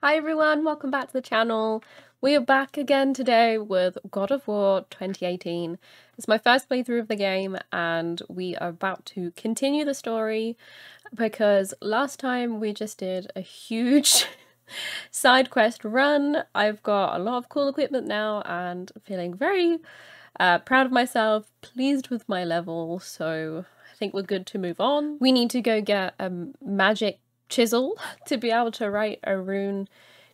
Hi everyone, welcome back to the channel. We are back again today with God of War 2018. It's my first playthrough of the game and we are about to continue the story because last time we just did a huge side quest run. I've got a lot of cool equipment now and feeling very uh, proud of myself, pleased with my level, so I think we're good to move on. We need to go get a magic chisel to be able to write a rune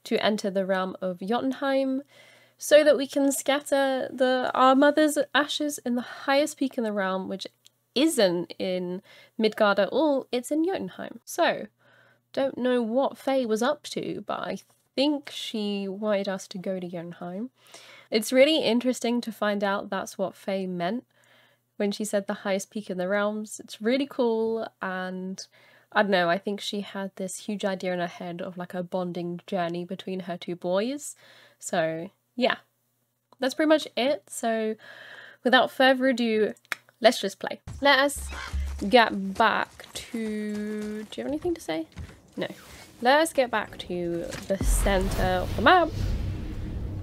to enter the realm of Jotunheim so that we can scatter the our mother's ashes in the highest peak in the realm, which isn't in Midgard at all, it's in Jotunheim. So, don't know what Faye was up to, but I think she wanted us to go to Jotunheim. It's really interesting to find out that's what Faye meant when she said the highest peak in the realms. It's really cool and I don't know, I think she had this huge idea in her head of like a bonding journey between her two boys. So, yeah, that's pretty much it. So, without further ado, let's just play. Let us get back to. Do you have anything to say? No. Let us get back to the center of the map.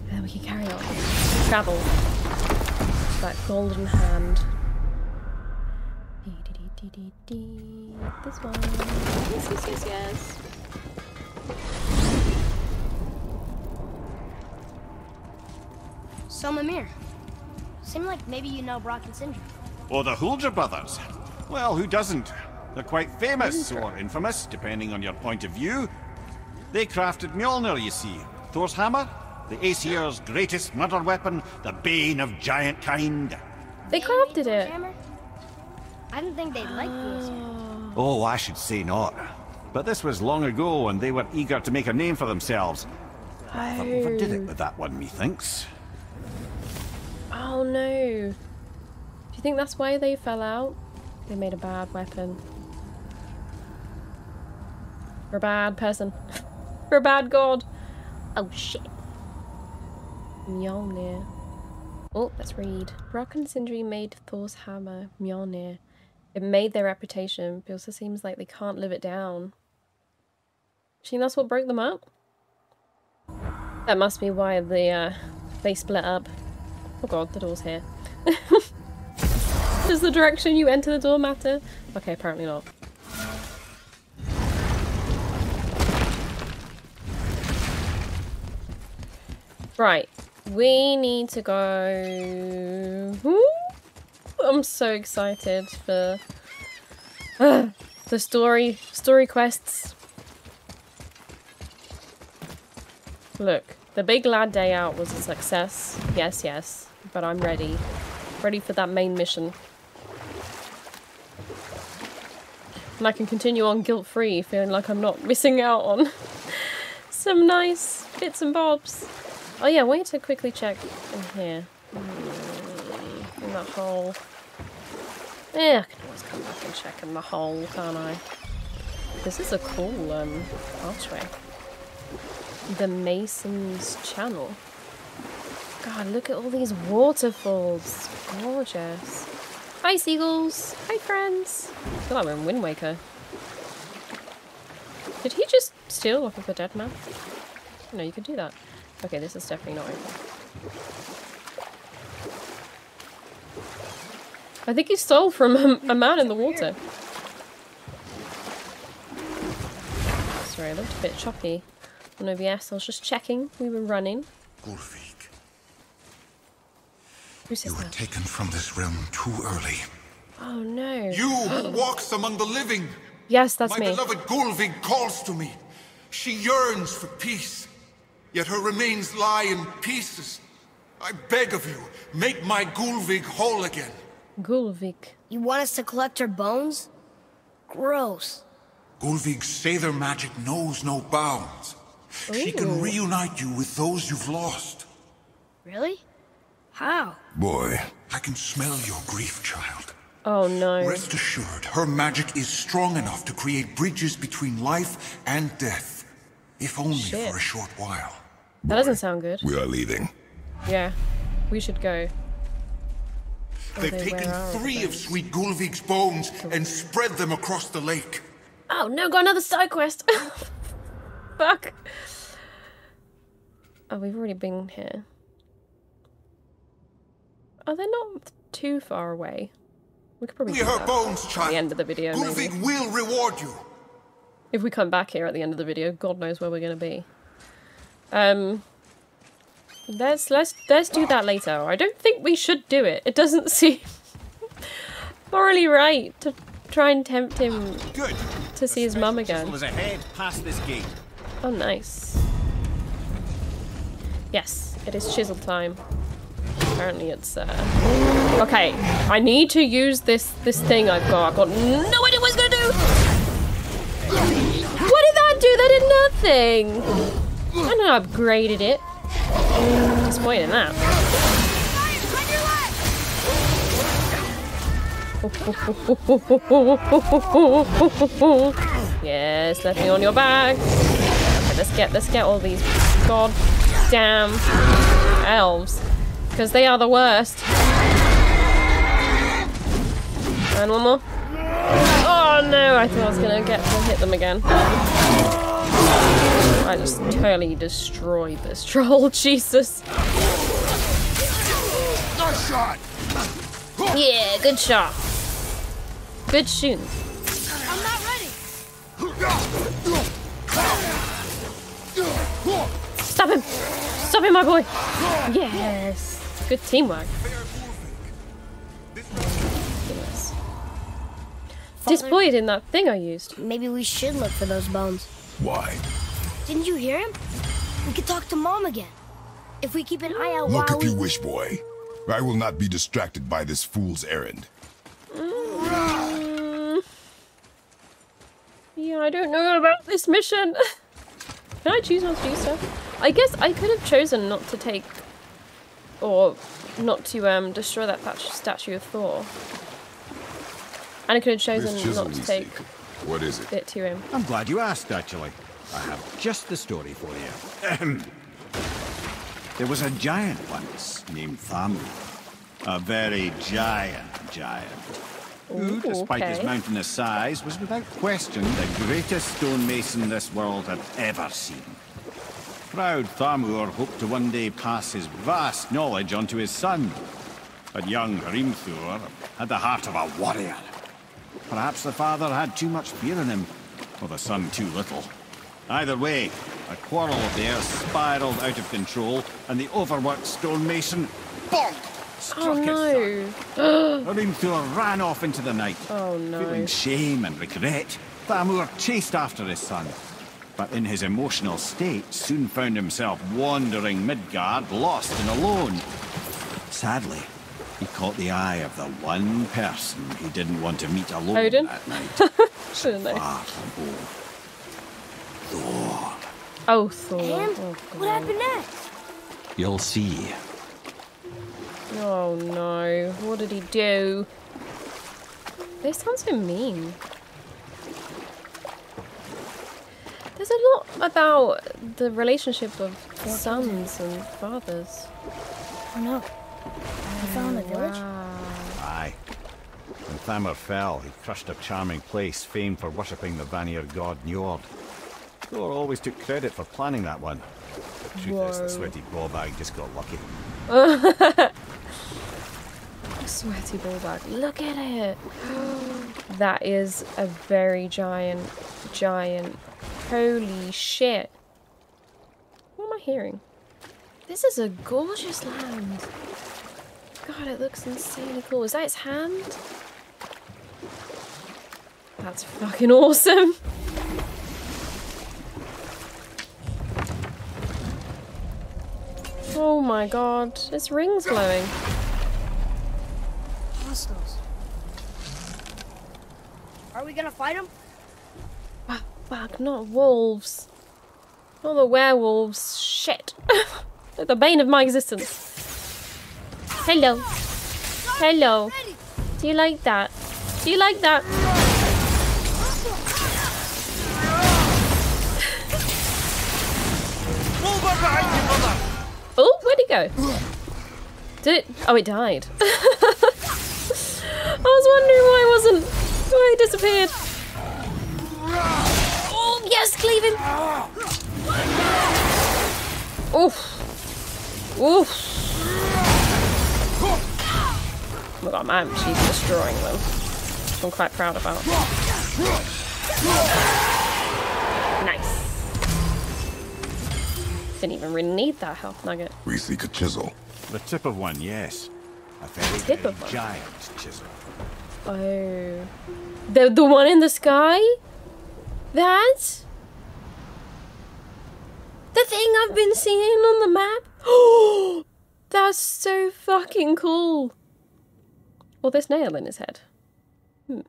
And then we can carry on. Travel. That golden hand. This one. Yes, yes, yes, yes. So, Mimir, seem like maybe you know Brok and Sindri. Or the Huldra brothers. Well, who doesn't? They're quite famous, or infamous, depending on your point of view. They crafted Mjolnir, you see. Thor's hammer, the Aesir's greatest murder weapon, the bane of giant kind. They crafted it. Hammer? I didn't think they'd like the Aesir. Oh, oh, I should say not. But this was long ago, and they were eager to make a name for themselves. I overdid it with that one, methinks. Oh no. Do you think that's why they fell out? They made a bad weapon. For a bad person. For a bad god. Oh shit. Mjolnir. Oh, let's read. Brok and Sindri made Thor's hammer, Mjolnir. It made their reputation, but also seems like they can't live it down. Think that's what broke them up? That must be why the uh, they split up. Oh god, the door's here. Does the direction you enter the door matter? Okay, apparently not. Right, we need to go... Ooh, I'm so excited for uh, the story, story quests. Look, the big lad day out was a success. Yes, yes, but I'm ready. Ready for that main mission. And I can continue on guilt-free, feeling like I'm not missing out on some nice bits and bobs. Oh yeah, wait to quickly check in here. Mm, in that hole. Yeah, I can always come back and check in the hole, can't I? This is a cool um, archway. The Mason's Channel. God, look at all these waterfalls. Gorgeous. Hi, seagulls. Hi, friends. I feel like we're in Wind Waker. Did he just steal off of a dead man? No, you could do that. Okay, this is definitely not open. I think he stole from a, a man in the water. Sorry, I looked a bit choppy on OBS. I was just checking. We were running. Says you were that? taken from this realm too early. Oh no. You who walks among the living! Yes, that's My me. My beloved Gullveig calls to me. She yearns for peace, yet her remains lie in pieces. I beg of you, make my Gullveig whole again. Gullveig. You want us to collect her bones? Gross. Gullveig's Seidr magic knows no bounds. She can reunite you with those you've lost. Really? How? Boy, I can smell your grief, child. Oh no. Rest assured, her magic is strong enough to create bridges between life and death. If only Shit. for a short while. That doesn't sound good. We are leaving. Yeah. We should go. They've they taken three of. Sweet Gullveig's bones and spread them across the lake. Oh no, got another side quest. Fuck. Oh, we've already been here. Are they're not too far away. We could probably Give do her that bones, at the end of the video, maybe. Gulvig will reward you. If we come back here at the end of the video, God knows where we're gonna be. Um, let's let's let's do that later. I don't think we should do it. It doesn't seem morally right to try and tempt him Good. to see his mum again. is ahead past this gate. Oh, nice. Yes, it is chisel time. Apparently, it's uh. Okay, I need to use this this thing I've got. I've got no idea what it's gonna do. What did that do? That did nothing. I know I upgraded it. Disappointed in that. yes, let me on your back. Okay, let's get let's get all these goddamn elves. Because they are the worst. And one more. Oh no, I thought I was gonna get to hit them again. I just totally destroyed this troll, Jesus. Nice shot. Yeah, good shot. Good shooting. I'm not ready. Stop him! Stop him, my boy! Yes! Good teamwork. Disappointed in that thing I used. Maybe we should look for those bones. Why? Didn't you hear him? We could talk to Mom again. If we keep an eye out Look while if you wish, boy. I will not be distracted by this fool's errand. Mm. Yeah, I don't know about this mission. Can I choose not to do stuff? I guess I could have chosen not to take or not to um destroy that that statue of Thor. And I could have chosen not to take seek. What is it? it to him. I'm glad you asked, actually. I have just the story for you. Ahem. there was a giant once named Thamur. A very giant giant. Who, Ooh, despite his mountainous size, was without question the greatest stonemason this world had ever seen. Proud Thamur hoped to one day pass his vast knowledge on to his son. But young Hrimthur had the heart of a warrior. Perhaps the father had too much fear in him, or the son too little. Either way, a quarrel of theirs spiraled out of control, and the overworked stonemason, bonk, struck Oh no! Hrimthur ran off into the night. Oh no. Feeling shame and regret, Thamur chased after his son. But in his emotional state, soon found himself wandering Midgard, lost and alone. Sadly, he caught the eye of the one person he didn't want to meet alone Odin? that night. Shouldn't know. Far from home. Thor. Oh, Thor. And Oh, what happened next? You'll see. Oh no, what did he do? They sound so mean. There's a lot about the relationship of sons and fathers. Oh no. We found the village? Aye. When Thamur fell, he crushed a charming place famed for worshipping the Vanir god Njord. Thor always took credit for planning that one. The truth is, the sweaty ball bag just got lucky. Sweaty ball bag. Look at it. that is a very giant, giant. Holy shit. What am I hearing? This is a gorgeous land. God, it looks insanely cool. Is that its hand? That's fucking awesome. Oh my god, its ring's glowing. Hostiles. Are we gonna fight them? Fuck, fuck, not wolves. Not the werewolves. Shit. They're the bane of my existence. Hello. Hello. Do you like that? Do you like that? Oh, where'd he go? Did it? Oh, it died. I was wondering why it wasn't. Why it disappeared. Oh, yes, him. Oof. Oof. Oh my god, I'm actually destroying them. I'm quite proud about. Nice. Didn't even really need that health nugget. We seek a chisel. The tip of one, yes. A very, Tip very of one. giant chisel. Oh. The the one in the sky? That? The thing I've been seeing on the map? Oh, that's so fucking cool. Well, this nail in his head. Hmm.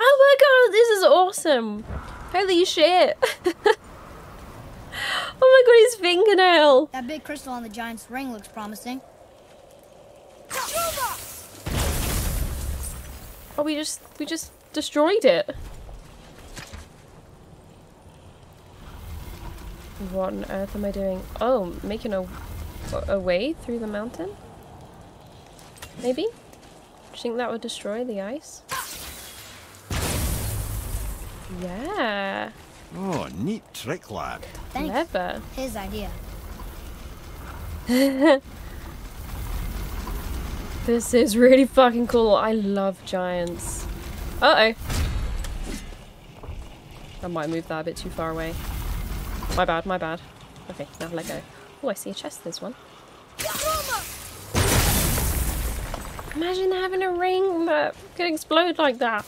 Oh my god, this is awesome. Holy shit. oh my god, his fingernail. That big crystal on the giant's ring looks promising. Oh, we just we just destroyed it. What on earth am I doing? Oh, making a a way through the mountain? Maybe? Do you think that would destroy the ice? Yeah, Oh, neat trick, lad. Thanks. clever. His idea. This is really fucking cool. I love giants. Uh-oh. I might move that a bit too far away. My bad, my bad. Okay, now let go. Oh, I see a chest, there's one. Imagine having a ring that could explode like that.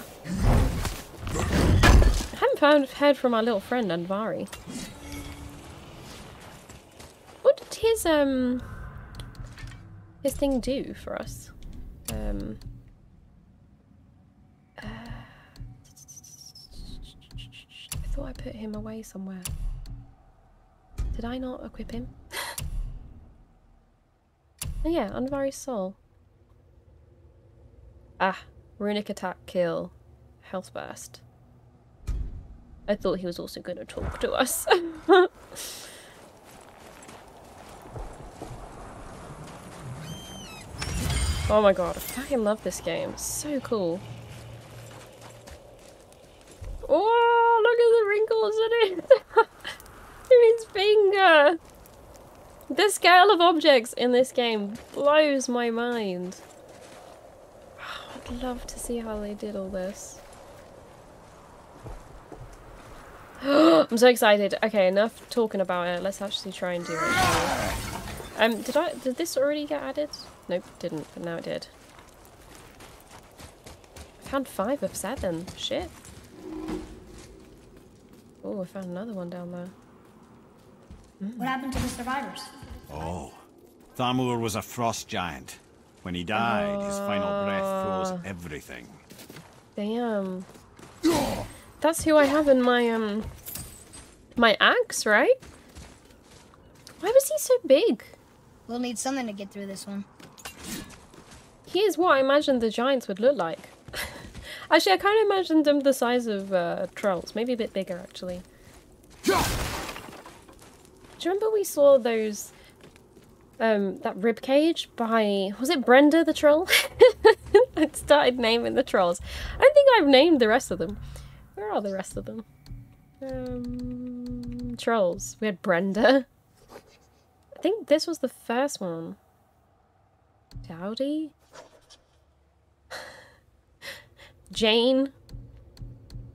I haven't found, heard from our little friend, Andvari. What did his, um... His thing do for us? Um... uh, I thought I put him away somewhere. Did I not equip him? oh yeah, Andvari's soul. Ah, runic attack kill, health burst. I thought he was also going to talk to us. oh my god, I fucking love this game. So cool. Oh, look at the wrinkles in it. his finger. The scale of objects in this game blows my mind. I'd love to see how they did all this. I'm so excited. Okay, enough talking about it. Let's actually try and do it. Um, did I did this already get added? Nope, didn't, but now it did. I found five of seven. Shit. Oh, I found another one down there. What happened to the survivors? Oh. Thamur was a frost giant. When he died, his final breath froze everything. Damn. That's who I have in my um my axe, right? Why was he so big? We'll need something to get through this one. He is what I imagined the giants would look like. actually, I kind of imagined them the size of uh, trolls, maybe a bit bigger actually. Do you remember we saw those um that rib cage by was it Brenda the troll? I started naming the trolls. I don't think I've named the rest of them. Where are the rest of them? Um, trolls. We had Brenda. I think this was the first one. Dowdy? Jane?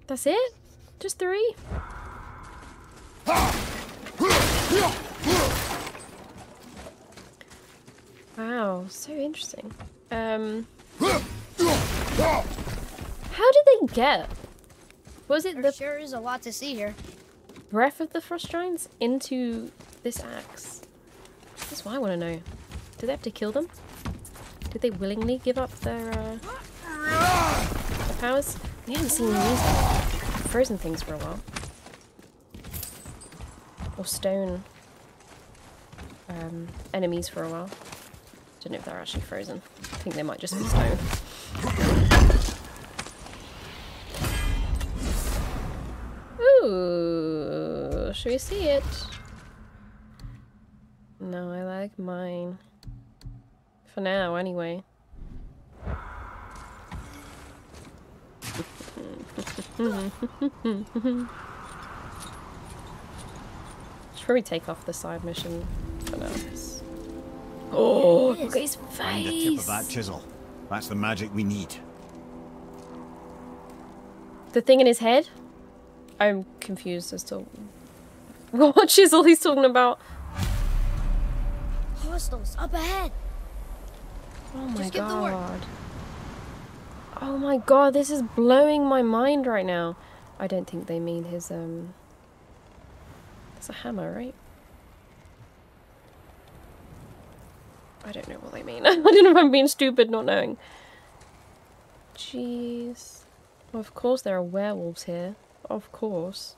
That's it? Just three? Wow, so interesting. Um, how did they get? Was it There the sure is a lot to see here. breath of the frost giants into this axe? That's what I want to know. Did they have to kill them? Did they willingly give up their, uh, their powers? We haven't seen these frozen things for a while. Or stone um, enemies for a while. Don't know if they're actually frozen. I think they might just be stone. Ooh, should we see it? No, I like mine. For now, anyway. Should probably take off the side mission for now. Oh, look at his Find the tip of that chisel. That's the magic we need. The thing in his head? I'm confused as to what chisel he's talking about. Hostiles up ahead. Oh my Just give the god. Oh my god, this is blowing my mind right now. I don't think they mean his, um... It's a hammer, right? I don't know what they mean. I don't know if I'm being stupid not knowing. Jeez. Well, of course there are werewolves here. Of course.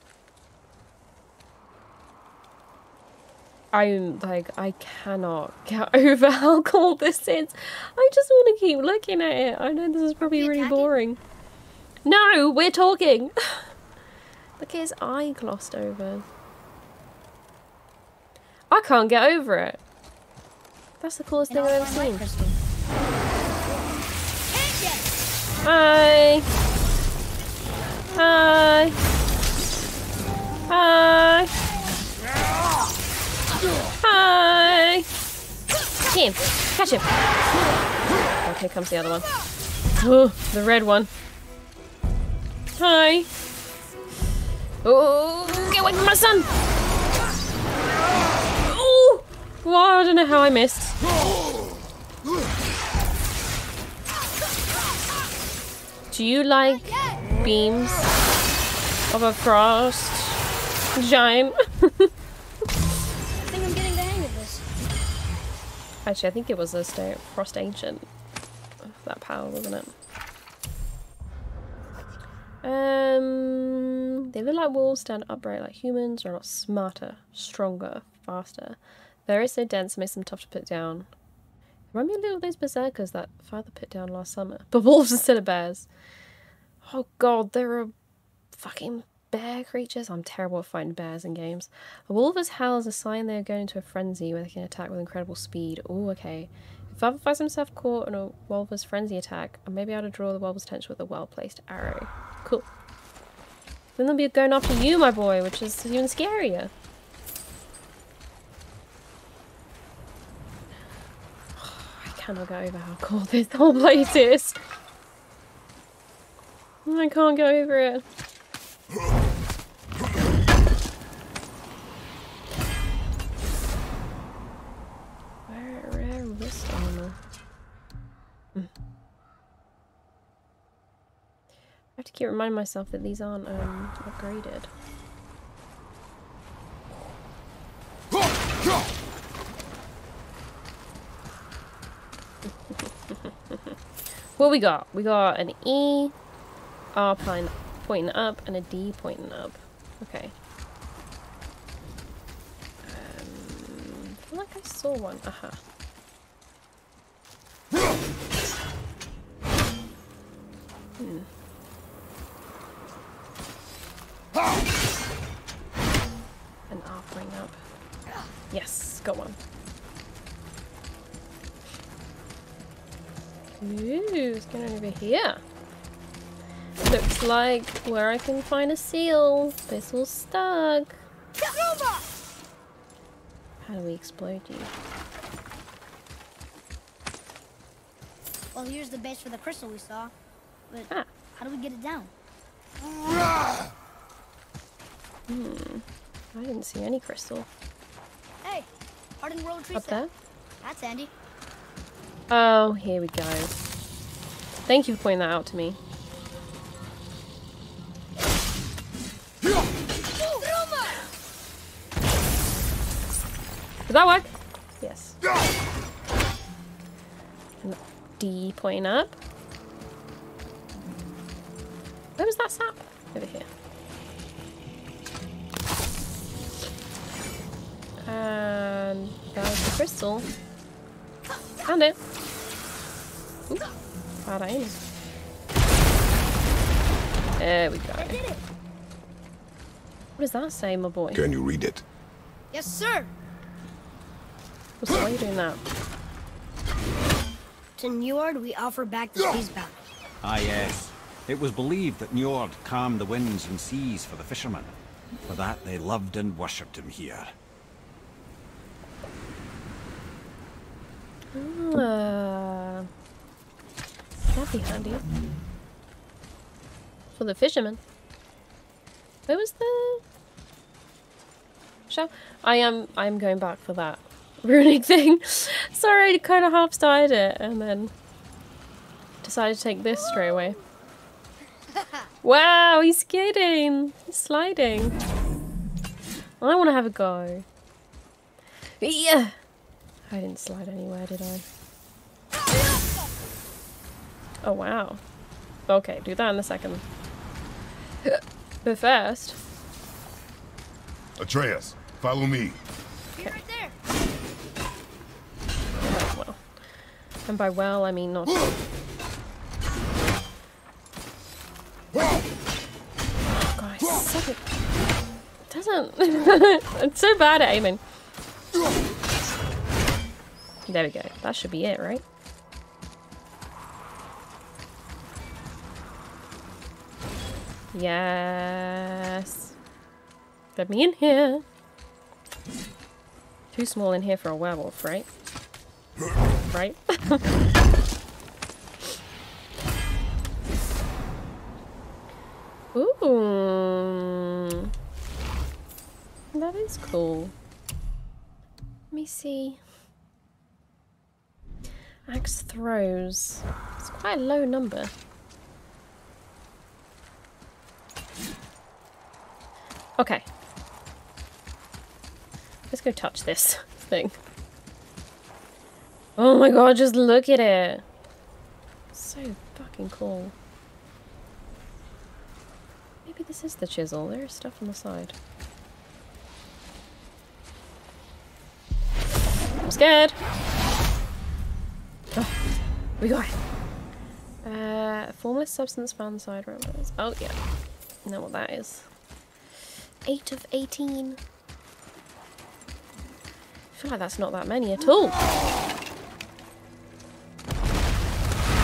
I'm like, I cannot get over how cold this is. I just want to keep looking at it. I know this is probably really attacking? boring. No, we're talking. Look at his eye glossed over. Can't get over it. That's the coolest thing I've ever seen. Hi. Hi. Hi. Hi. Him. Catch him. Okay, comes the other one. Oh, the red one. Hi. Oh, get away from my son. Well, I don't know how I missed. Do you like beams of a frost giant? I think I'm getting the hang of this. Actually, I think it was a frost ancient. That power, wasn't it? Um, they look like wolves, stand upright like humans, are a lot smarter, stronger, faster. Very so dense, it makes them tough to put down. Remind me a little of those berserkers that father put down last summer. But wolves instead of bears. Oh god, there are fucking bear creatures. I'm terrible at fighting bears in games. A wolf's howl is a sign they are going into a frenzy where they can attack with incredible speed. Oh, okay. If Father finds himself caught in a wolf's frenzy attack, I may be able to draw the wolf's attention with a well-placed arrow. Cool. Then they'll be going after you, my boy, which is even scarier. Cannot get over how cold this whole place is. I can't get over it. Rare, rare wrist armor. Mm. I have to keep reminding myself that these aren't um, upgraded. What we got? We got an E, R pine pointing up, and a D pointing up. Okay. Um, I feel like I saw one. Aha. Hmm. An R pointing up. Yes, got one. Ooh, it's going over here. Looks like where I can find a seal. This will stuck. How do we explode you? Well, here's the base for the crystal we saw. But Ah. how do we get it down? Hmm. I didn't see any crystal. Hey, hardened world tree Up there? That's handy. Oh, here we go. Thank you for pointing that out to me. Did that work? Yes. D pointing up. Where was that sap? Over here. And that was the crystal. Found it. Ooh, bad aim. There we go. I did it. What does that say, my boy? Can you read it? Yes, sir. So why are you doing that? To Njord, we offer back the sea's bounty. Ah, yes. It was believed that Njord calmed the winds and seas for the fishermen. For that, they loved and worshipped him here. Uh, that'd be handy. For the fisherman. Where was the shell? I am I'm going back for that ruining thing. Sorry, I kind of half started it and then decided to take this straight away. Wow, he's skating. He's sliding. I want to have a go. Yeah. I didn't slide anywhere, did I? Oh, wow. Okay, do that in a second. But first... Atreus, follow me. Be right there. Well. And by well, I mean not... Oh, God, I suck at... It doesn't... I'm so bad at aiming. There we go. That should be it, right? Yes. Get me in here. Too small in here for a werewolf, right? Right? Ooh. That is cool. Let me see. Axe throws. It's quite a low number. Okay. Let's go touch this thing. Oh my god, just look at it. So fucking cool. Maybe this is the chisel. There is stuff on the side. I'm scared. Oh, we got it. Uh, formless substance found inside robots. Oh, yeah. Know what that is. 8 of 18. I feel like that's not that many at all.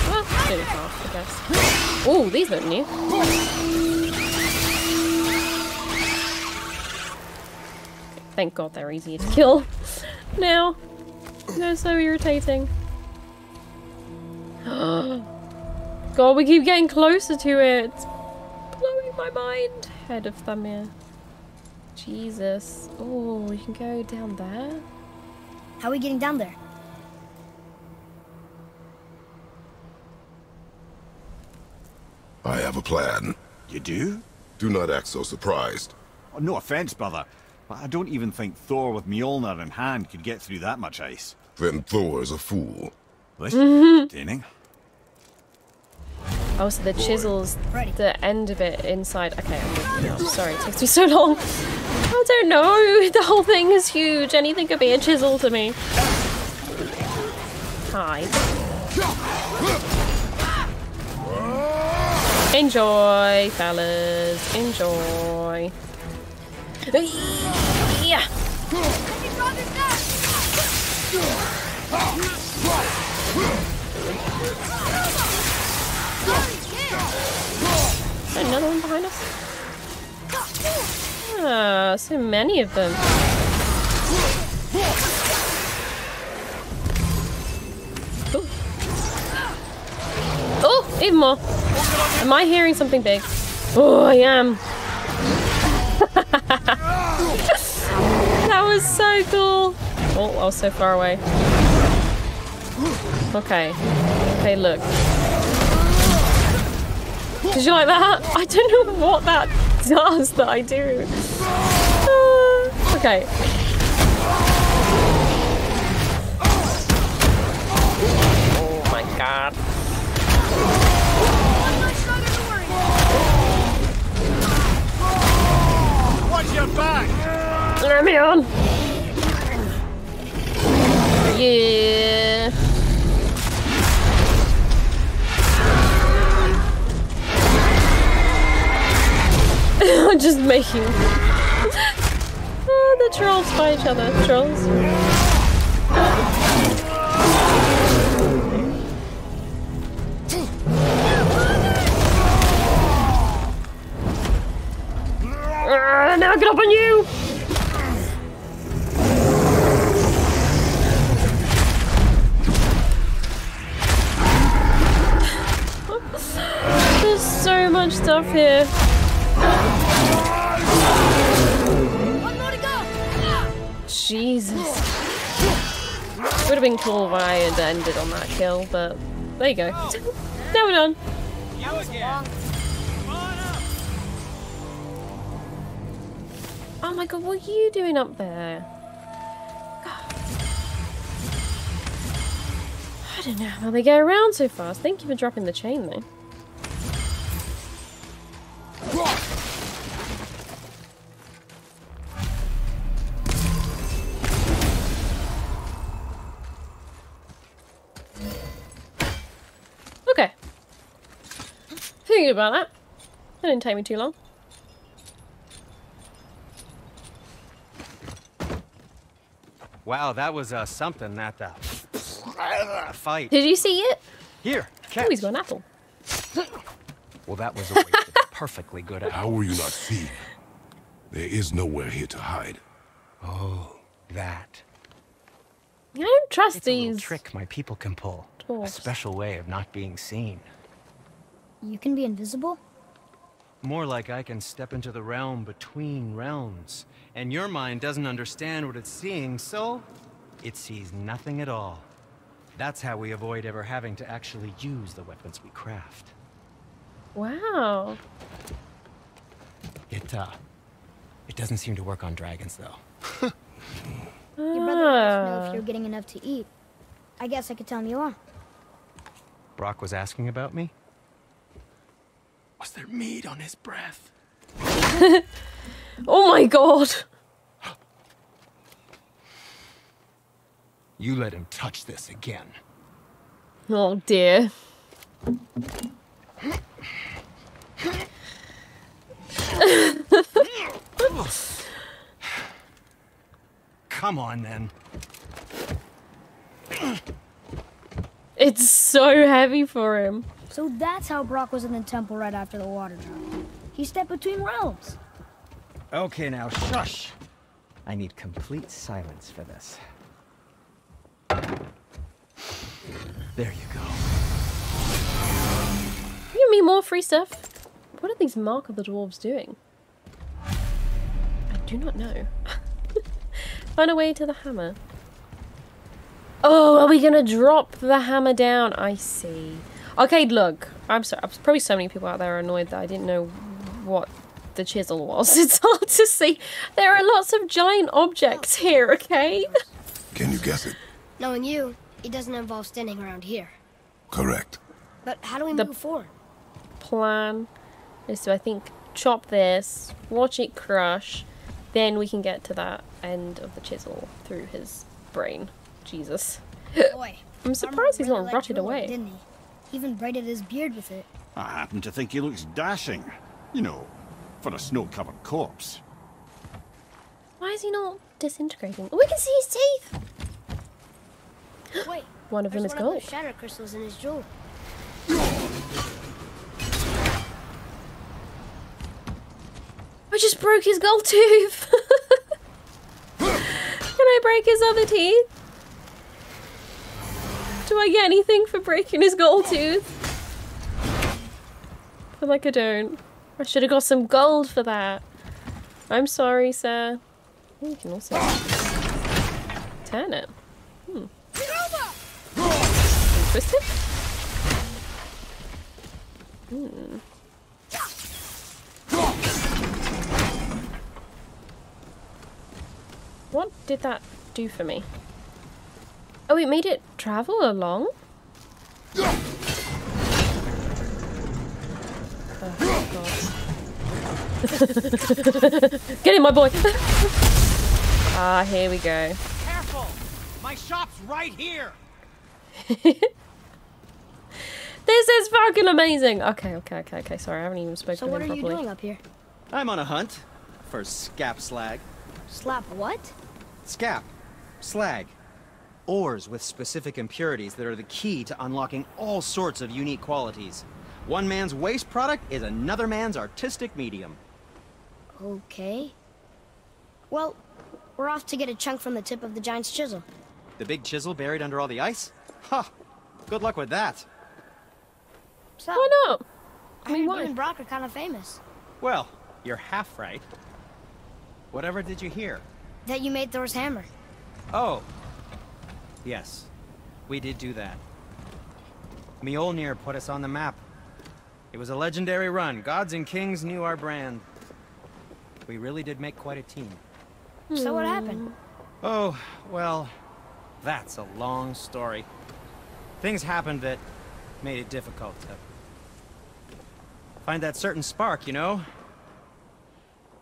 Well, nearly half, I guess. Oh, these look new. Thank God they're easy to kill now. They're so irritating. God, we keep getting closer to it. It's blowing my mind. Head of Thamur. Jesus. Oh, we can go down there. How are we getting down there? I have a plan. You do? Do not act so surprised. Oh, no offense, brother, but I don't even think Thor with Mjolnir in hand could get through that much ice. Then Thor is a fool. This is entertaining. Oh, so the chisel's the end of it inside. Okay, I'm with you now. Sorry, it takes me so long. I don't know. The whole thing is huge. Anything could be a chisel to me. Hi. Enjoy, fellas. Enjoy. Yeah. Another one behind us? Ah, so many of them. Oh, even more. Am I hearing something big? Oh, I am. that was so cool. Oh, I was so far away. Okay. Okay, look. Did you like that? I don't know what that does that I do. Uh, okay. Oh my god. Watch your back! Let me on. Yeah. I'm just making trolls fight each other, trolls. uh, now get up on you! There's so much stuff here. Jesus. Would have been cool if I had ended on that kill, but there you go. now we're done. Oh my god, what are you doing up there? God. I don't know how they get around so fast. Thank you for dropping the chain though. Thinking about that. That didn't take me too long. Wow, that was uh, something that the fight. Did you see it? Here, Oh, catch. he's got an apple. Well, that was a waste of a perfectly good apple. How were you not see? There is nowhere here to hide. Oh, that. I don't trust It's a these. trick my people can pull. A special way of not being seen. You can be invisible? More like I can step into the realm between realms. And your mind doesn't understand what it's seeing, so it sees nothing at all. That's how we avoid ever having to actually use the weapons we craft. Wow. It, uh, it doesn't seem to work on dragons, though. Your brother wants to know Ah. if you're getting enough to eat. I guess I could tell him you are. Brok was asking about me? Was there meat on his breath? Oh my god. You let him touch this again. Oh dear. Come on, then. It's so heavy for him. So that's how Brok was in the temple right after the water drop. He stepped between realms. Okay, now shush. I need complete silence for this. There you go. Give me more free stuff. What are these Mark of the Dwarves doing? I do not know. Find a way to the hammer. Oh, are we gonna drop the hammer down? I see. Okay, look. I'm sorry. Probably so many people out there are annoyed that I didn't know what the chisel was. It's hard to see. There are lots of giant objects here, okay? Can you guess it? Knowing you, it doesn't involve standing around here. Correct. But how do we The- move forward? plan is to, I think, chop this, watch it crush, then we can get to that end of the chisel through his brain. Jesus. Boy, I'm surprised he's not rotted away. Didn't he? Even braided his beard with it. I happen to think he looks dashing. You know, for a snow-covered corpse. Why is he not disintegrating? Oh, we can see his teeth! Wait, One of them is one gold. of shatter crystals in his jaw. I just broke his gold tooth! can I break his other teeth? Do I get anything for breaking his gold tooth? I feel like I don't. I should have got some gold for that. I'm sorry, sir. Oh, you can also turn it. Hmm. It? Hmm. What did that do for me? Oh, it made it travel along? Oh, God. Get in, my boy! ah, here we go. Careful! My shop's right here! This is fucking amazing! Okay, okay, okay, okay, sorry, I haven't even spoken So to what him are you properly. doing up here? I'm on a hunt for scap slag. Slap what? Scap. Slag. Ores with specific impurities that are the key to unlocking all sorts of unique qualities. One man's waste product is another man's artistic medium. Okay. Well, we're off to get a chunk from the tip of the giant's chisel. The big chisel buried under all the ice? Ha! Good luck with that. So, Why not? I I mean, heard why? and Brok are kind of famous. Well, you're half right. Whatever did you hear? That you made Thor's hammer. Oh. Yes. We did do that. Mjolnir put us on the map. It was a legendary run. Gods and kings knew our brand. We really did make quite a team. So what happened? Oh, well, that's a long story. Things happened that made it difficult to find that certain spark, you know?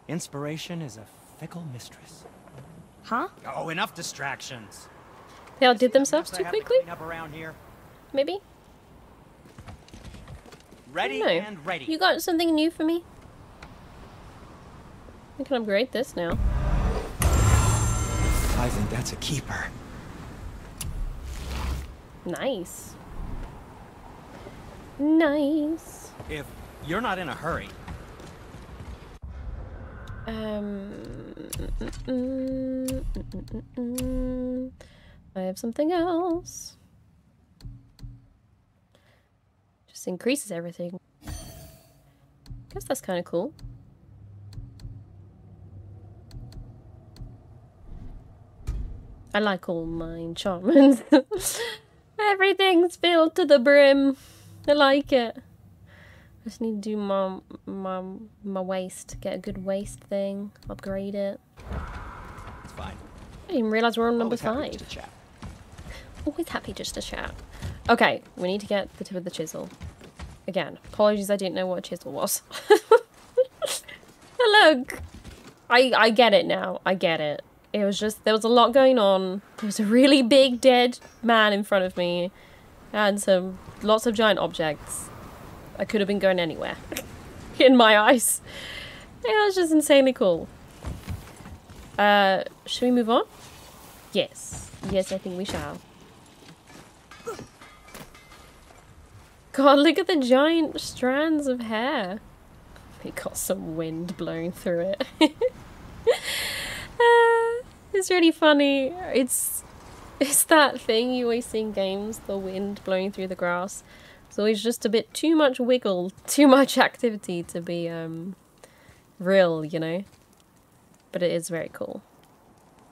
Inspiration is a fickle mistress. Huh? Oh, enough distractions. They outdid themselves too quickly? clean up around here. Maybe? Ready No. and ready. You got something new for me? I can upgrade this now. I think that's a keeper. Nice. Nice. If you're not in a hurry, Um, mm, mm, mm, mm, mm. I have something else. Just increases everything. Guess that's kind of cool. I like all my enchantments. Everything's filled to the brim. I like it. I just need to do my my my waist, get a good waist thing, upgrade it. it's fine. I didn't even realize we're on number Always five. Always happy just to chat. Okay, we need to get the tip of the chisel. Again, apologies I didn't know what a chisel was. Look! I I get it now. I get it. It was just there was a lot going on. There was a really big dead man in front of me and some lots of giant objects. I could have been going anywhere. in my eyes. It was just insanely cool. Uh should we move on? Yes. Yes, I think we shall. God, look at the giant strands of hair. It got some wind blowing through it. Uh, it's really funny. It's it's that thing you always see in games, the wind blowing through the grass. It's always just a bit too much wiggle, too much activity to be um real, you know. But it is very cool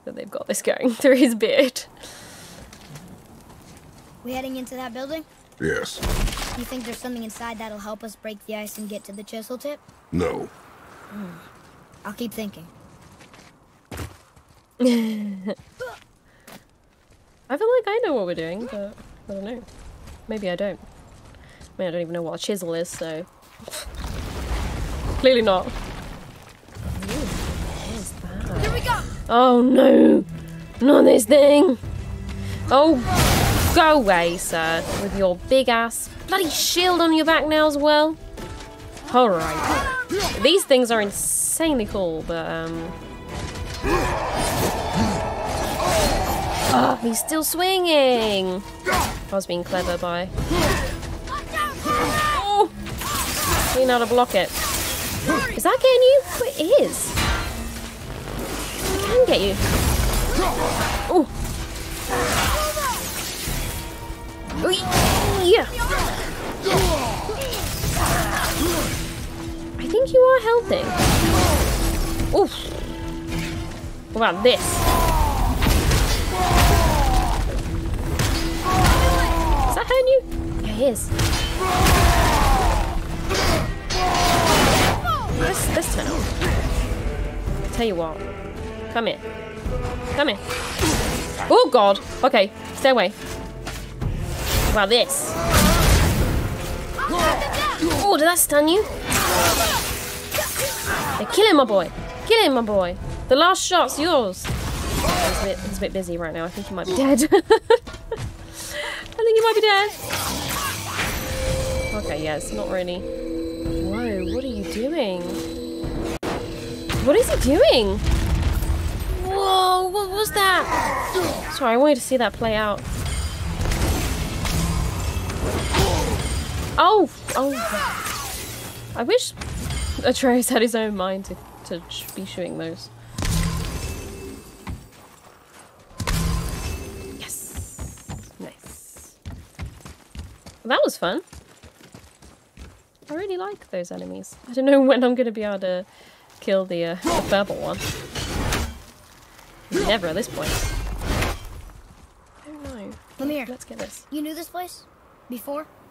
that they've got this going through his beard. We heading into that building? Yes. You think there's something inside that'll help us break the ice and get to the chisel tip? No. Hmm. I'll keep thinking. I feel like I know what we're doing, but I don't know. Maybe I don't. I mean, I don't even know what a chisel is, so. Clearly not. Ooh, what is that? Here we go! Oh no! Not this thing! Oh, go away, sir, with your big ass bloody shield on your back now as well. Alright. These things are insanely cool, but um. Ah, he's still swinging! I was being clever by. Oh! You know how to block it. Is that getting you? It is. I can get you. Oh. Yeah. I think you are helping. Oof. What about this? Is that hurting you? Yeah, it is. Let's, let's turn off. Tell you what. Come here. Come here. Oh god. Okay, stay away. About this? Oh, did that stun you? Yeah, kill him, my boy. Kill him, my boy. The last shot's yours. He's a bit, he's a bit busy right now. I think he might be dead. I think he might be dead. Okay, yeah, it's not really. Whoa, what are you doing? What is he doing? Whoa, what was that? Sorry, I wanted to see that play out. Oh, oh. I wish Atreus had his own mind to, to be shooting those. Yes. Nice. Well, that was fun. I really like those enemies. I don't know when I'm going to be able to kill the, uh, the purple one. Never at this point. Oh no. Come here. Let's get this. You knew this place? Before?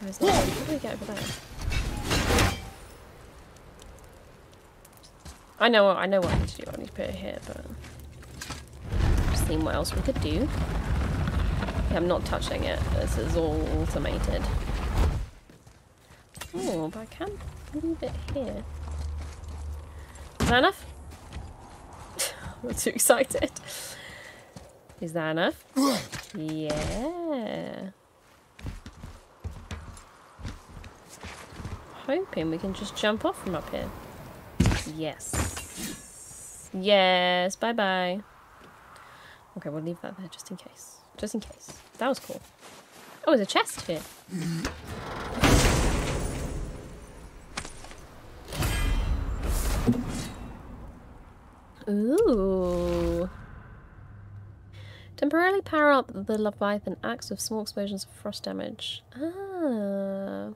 Where's that? How do we get over there? I know, I know what I need to do. I need to put it here, but seeing what else we could do. I'm not touching it. This is all automated. Oh, but I can leave it here. Is that enough? I'm too excited. Is that enough? Yeah. Hoping we can just jump off from up here. Yes. Yes, bye bye. Okay, we'll leave that there just in case. Just in case. That was cool. Oh, there's a chest here. Ooh. Temporarily power up the Leviathan axe with small explosions of frost damage. Ah.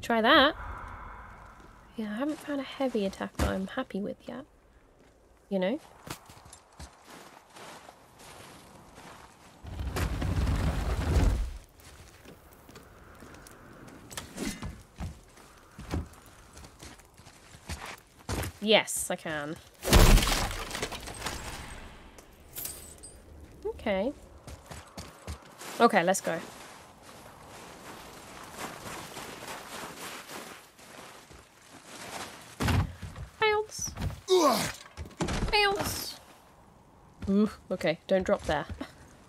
Try that. Yeah, I haven't found a heavy attack that I'm happy with yet. You know? Yes, I can. Okay. Okay, let's go. Bounce. Bounce. Ooh, okay, don't drop there.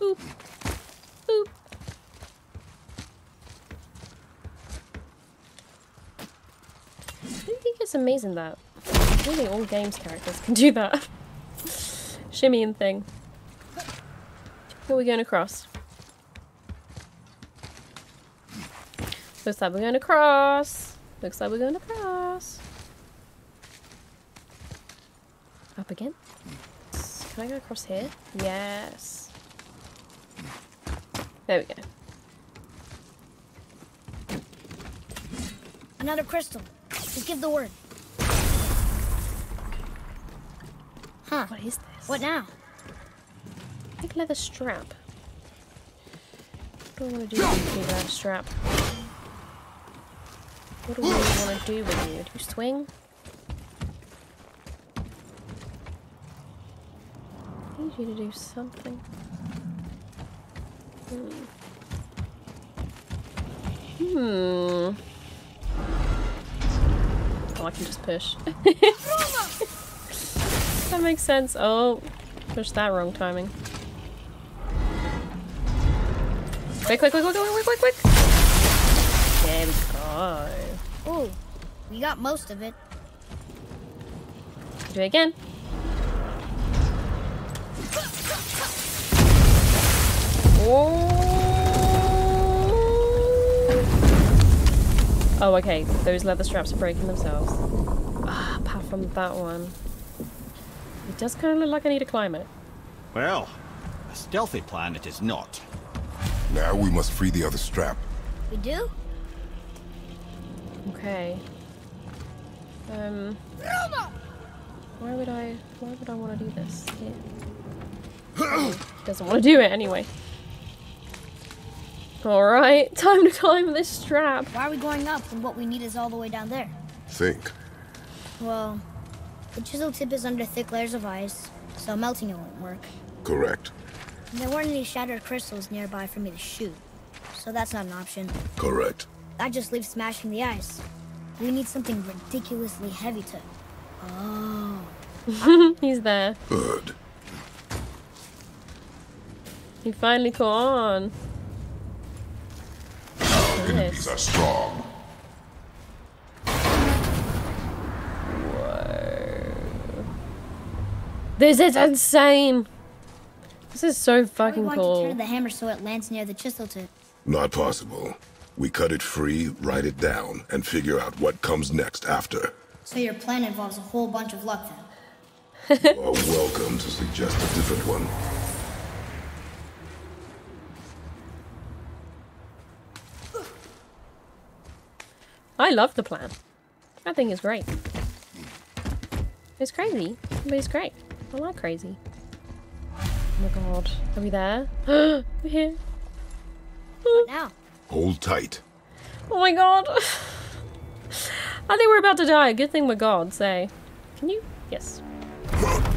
Boop. Boop. I think it's amazing that really all games characters can do that. Shimmying thing. Who are we going across? Looks like we're going across. Looks like we're going across. Up again. Can I go across here? Yes. There we go. Another crystal. Just give the word. Huh. What is this? What now? Big leather strap. What do I want to do with the leather strap? What do we really want to do with you? Do you swing? I need you to do something. Hmm. Hmm. Oh, I can just push. that makes sense. Oh, push that wrong timing. Quick, quick, quick, quick, quick, quick, quick, quick. There we go. Ooh, we got most of it. Do it again. Oh. Oh, okay. Those leather straps are breaking themselves. Ah, apart from that one. It does kind of look like I need to climb it. Well, a stealthy plan it is not. Now we must free the other strap. We do? Okay. Um. Why would I? Why would I want to do this? Yeah. Doesn't want to do it anyway. All right, time to climb this strap. Why are we going up when what we need is all the way down there? Think. Well, the chisel tip is under thick layers of ice, so melting it won't work. Correct. There weren't any shattered crystals nearby for me to shoot, so that's not an option. Correct. That just leaves smashing the ice. We need something ridiculously heavy to. Oh. He's there. Good. He finally caught on. Our enemies are strong. This is insane. This is so How are we fucking to cool. turn the hammer so it lands near the chisel tip? Not possible. We cut it free, write it down, and figure out what comes next after. So your plan involves a whole bunch of luck then. You are welcome to suggest a different one. I love the plan. I think it's great. It's crazy, but it's great. I like crazy. Oh my god. Are we there? We're here. Now, Hold tight. Oh my god. I think we're about to die. Good thing we're gods, eh? Can you? Yes.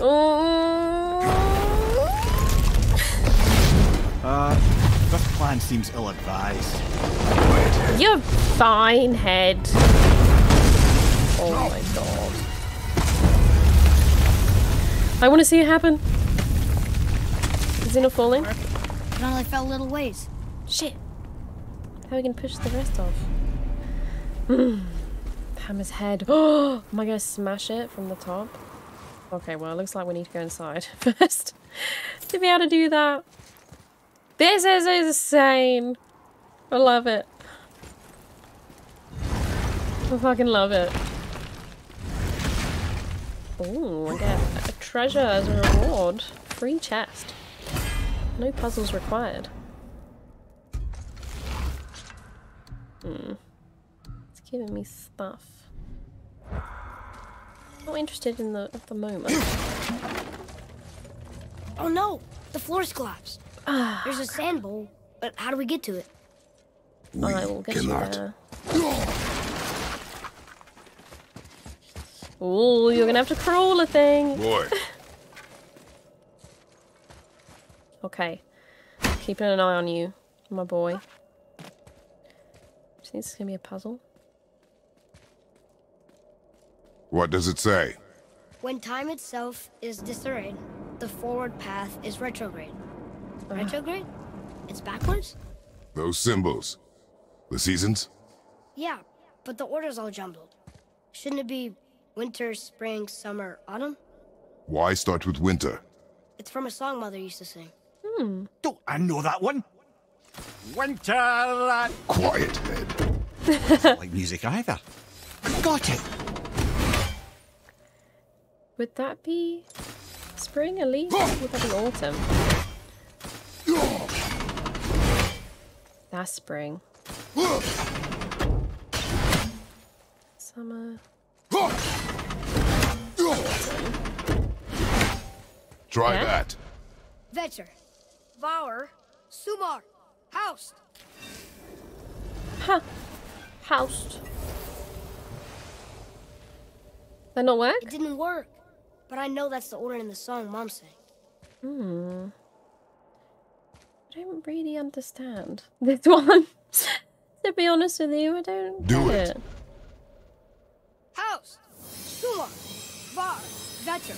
Oh. Uh, this plan seems ill-advised. You're fine, head. Oh my god. I want to see it happen. Is Xena falling? it only fell a little ways. Shit. How are we gonna push the rest off? Mm. Hammer's head. Oh, am I gonna smash it from the top? Okay, well, it looks like we need to go inside first to be able to do that. This is insane. I love it. I fucking love it. Oh, I get treasure as a reward. Free chest. No puzzles required. Hmm. It's giving me stuff. Not interested in the at the moment. Oh no! The floor's collapsed. Ah, There's a sand bowl, but how do we get to it? We I will get cannot. you there. Oh, you're gonna have to crawl a thing. Boy, Okay. Keeping an eye on you, my boy. Do you think this is gonna be a puzzle? what does it say? When time itself is disarrayed, the forward path is retrograde. Uh-huh. Retrograde? It's backwards? Those symbols. The seasons? Yeah, but the order's all jumbled. Shouldn't it be winter, spring, summer, autumn? Why start with winter? It's from a song Mother used to sing. Hmm. Don't I know that one? Winter, uh, Quiet, Ed. not like music either. Got it. Would that be spring at least? Would that be autumn? That's spring. Summer. Try Yeah? that. Vetr, Vower, Sumar, Haust. Huh. Housed. That not work? It didn't work, but I know that's the order in the song Mom sang. Hmm. I don't really understand this one. to be honest with you, I don't Do get it. it. Haust, Sumar, Var, Vetr.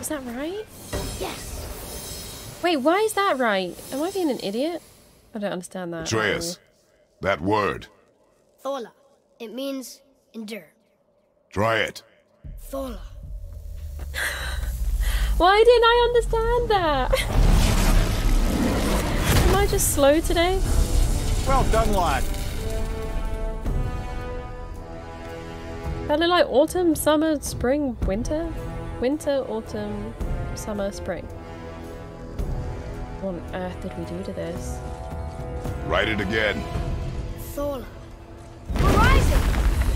Is that right? Yes. Wait, why is that right? Am I being an idiot? I don't understand that. at Atreus. Oh. That word. Thola. It means endure. Try it. Thola. Why didn't I understand that? Am I just slow today? Well done, lad. That look like autumn, summer, spring, winter? Winter, autumn, summer, spring. What on earth did we do to this? Write it again. Thola. Horizon!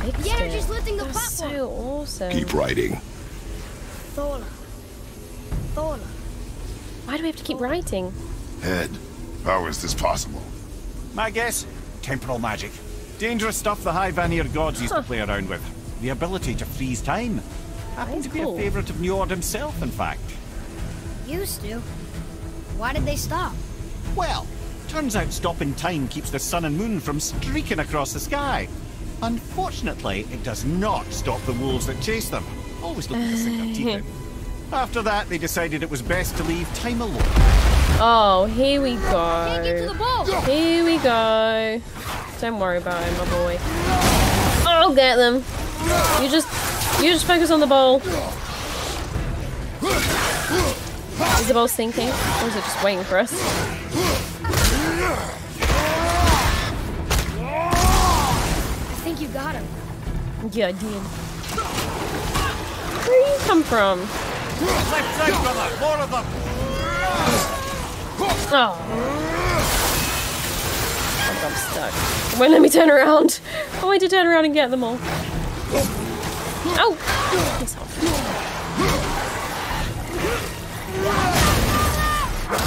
Fixed The energy's it. lifting the That's platform. so awesome. Keep writing. Thola. Thola. Why do we have to keep writing? Ed, how is this possible? My guess? Temporal magic. Dangerous stuff the High Vanir gods used to play around with. The ability to freeze time. Happened to be cool. a favourite of Njord himself, in fact. Used to. Why did they stop? Well, turns out stopping time keeps the sun and moon from streaking across the sky. Unfortunately, it does not stop the wolves that chase them. Always looking to sink their teeth in. After that, they decided it was best to leave time alone. Oh, here we Can't get to the go. Here we go. Don't worry about it, my boy. I'll get them. You just, you just focus on the ball. Is the ball sinking, or is it just waiting for us? I think you got him. Yeah, I did. Where you come from? Left side, brother! More of them! Oh. I think I'm stuck. Wait, let me turn around. I want to turn around and get them all. Oh! Piss.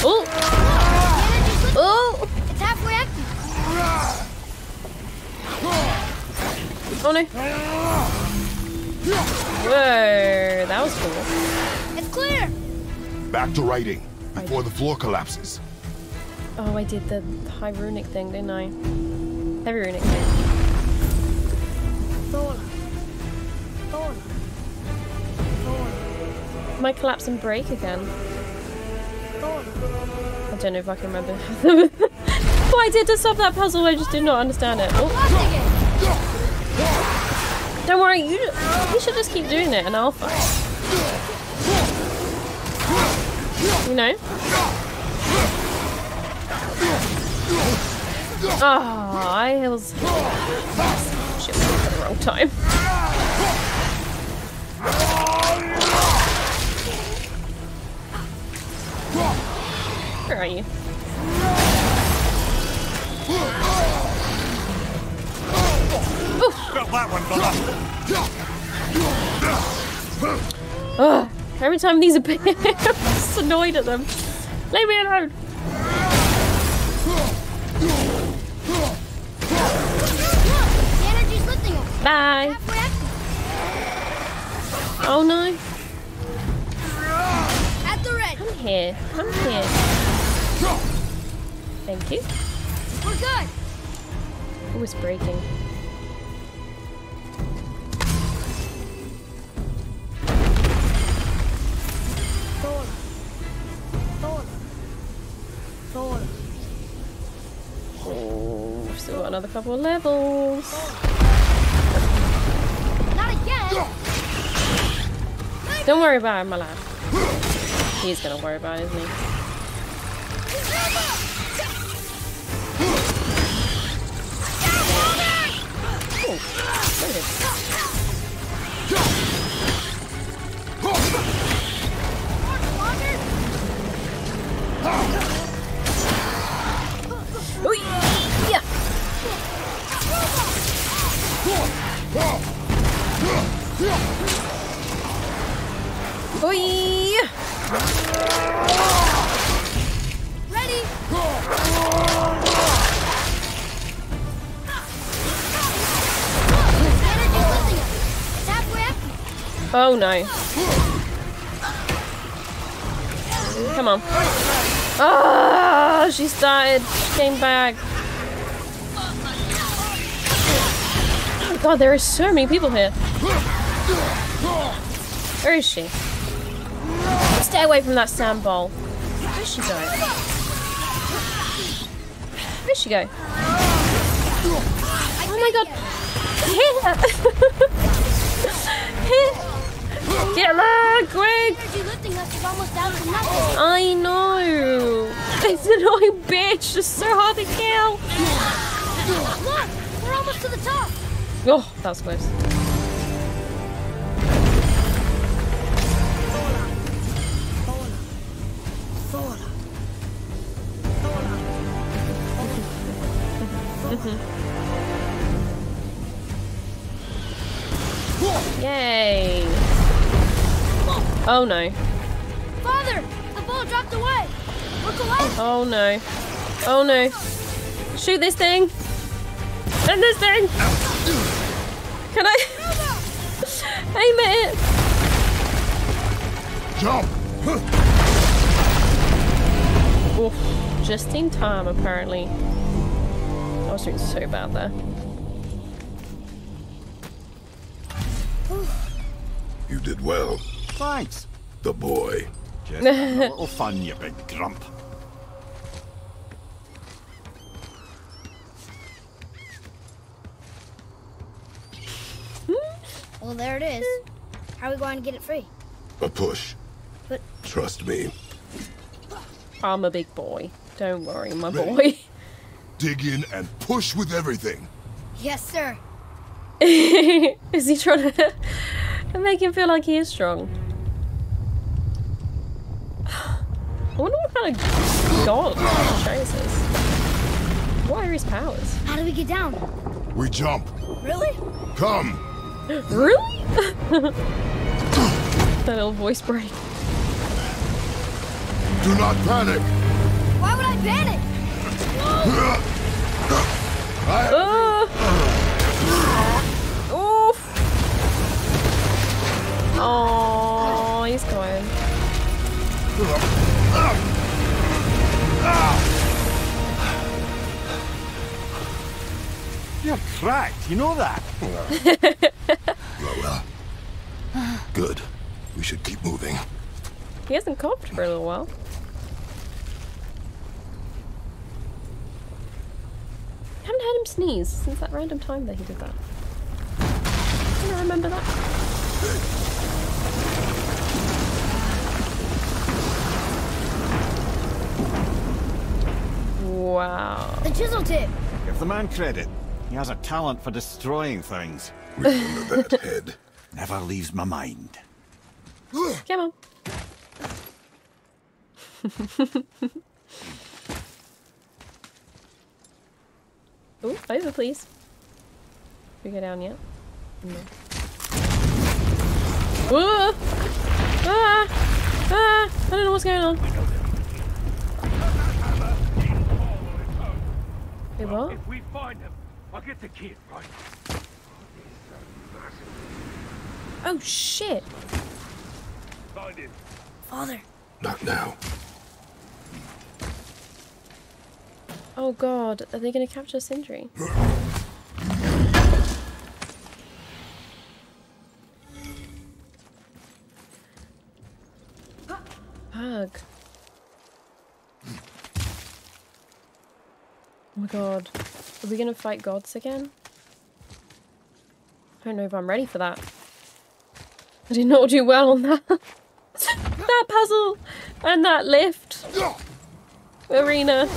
Oh! Oh! It's halfway empty. Oh no. Whoa, that was cool. It's clear. Back to writing before the floor collapses. Oh, I did the high runic thing, didn't I? Heavy runic thing. Thola. Might collapse and break again. I don't know if I can remember what I did to solve that puzzle. I just did not understand it. Oh, don't worry, you you should just keep doing it, and I'll fight. You know. Oh, I was shit at the wrong time. Where are you? Got that one, brother! Ugh, every time these appear, I'm just annoyed at them. Leave me alone. The energy's lifting us. Bye. Oh no. Here. Come here. Thank you. We're good. Oh, it's breaking. Oh, still got another couple of levels. Not again. Don't worry about it, my lad. He's gonna worry about it, isn't he? Oh. Oi, yeah. Oh no. Come on. Ah, she started. She came back. Oh god, there are so many people here. Where is she? Stay away from that sand ball. Where'd she go? Where'd she go? Oh my god. Here. Get her, quick! Energy lifting us is almost down to nothing. I know. This annoying bitch is so hard to kill. Look, we're almost to the top. Oh, that was close. Oh no. Father, the ball dropped away. Look away. Oh no. Oh no. Shoot this thing. And this thing. Can I aim at it? Jump! Oof. Just in time, apparently. I was doing so bad there. You did well. Thanks. The boy. Just a little fun, you big grump. Hmm? Well, there it is. How are we going to get it free? A push. But Trust me. I'm a big boy. Don't worry, my Ready? boy. Dig in and push with everything. yes, sir. is he trying to make him feel like he is strong? I wonder what kind of god Atreus is. What are his powers? How do we get down? We jump. Really? Come. Really? that little voice break. Do not panic. Why would I panic? I Oh, he's going. You're cracked, you know that? Well, well. Good. We should keep moving. He hasn't coughed for a little while. I haven't heard him sneeze since that random time that he did that. I don't remember that. Wow. The chisel tip. Give the man credit. He has a talent for destroying things. Remember that head. Never leaves my mind. Come on. Ooh, over please. We go down yet? No. Whoa! Ah! Ah! I don't know what's going on. Wait, what? If we find them, I'll get the kid, right? Oh shit! Find him. Father. Not now. Oh god, are they gonna capture Sindri? Pug. Oh my god. Are we gonna fight gods again? I don't know if I'm ready for that. I did not do well on that. that puzzle and that lift arena.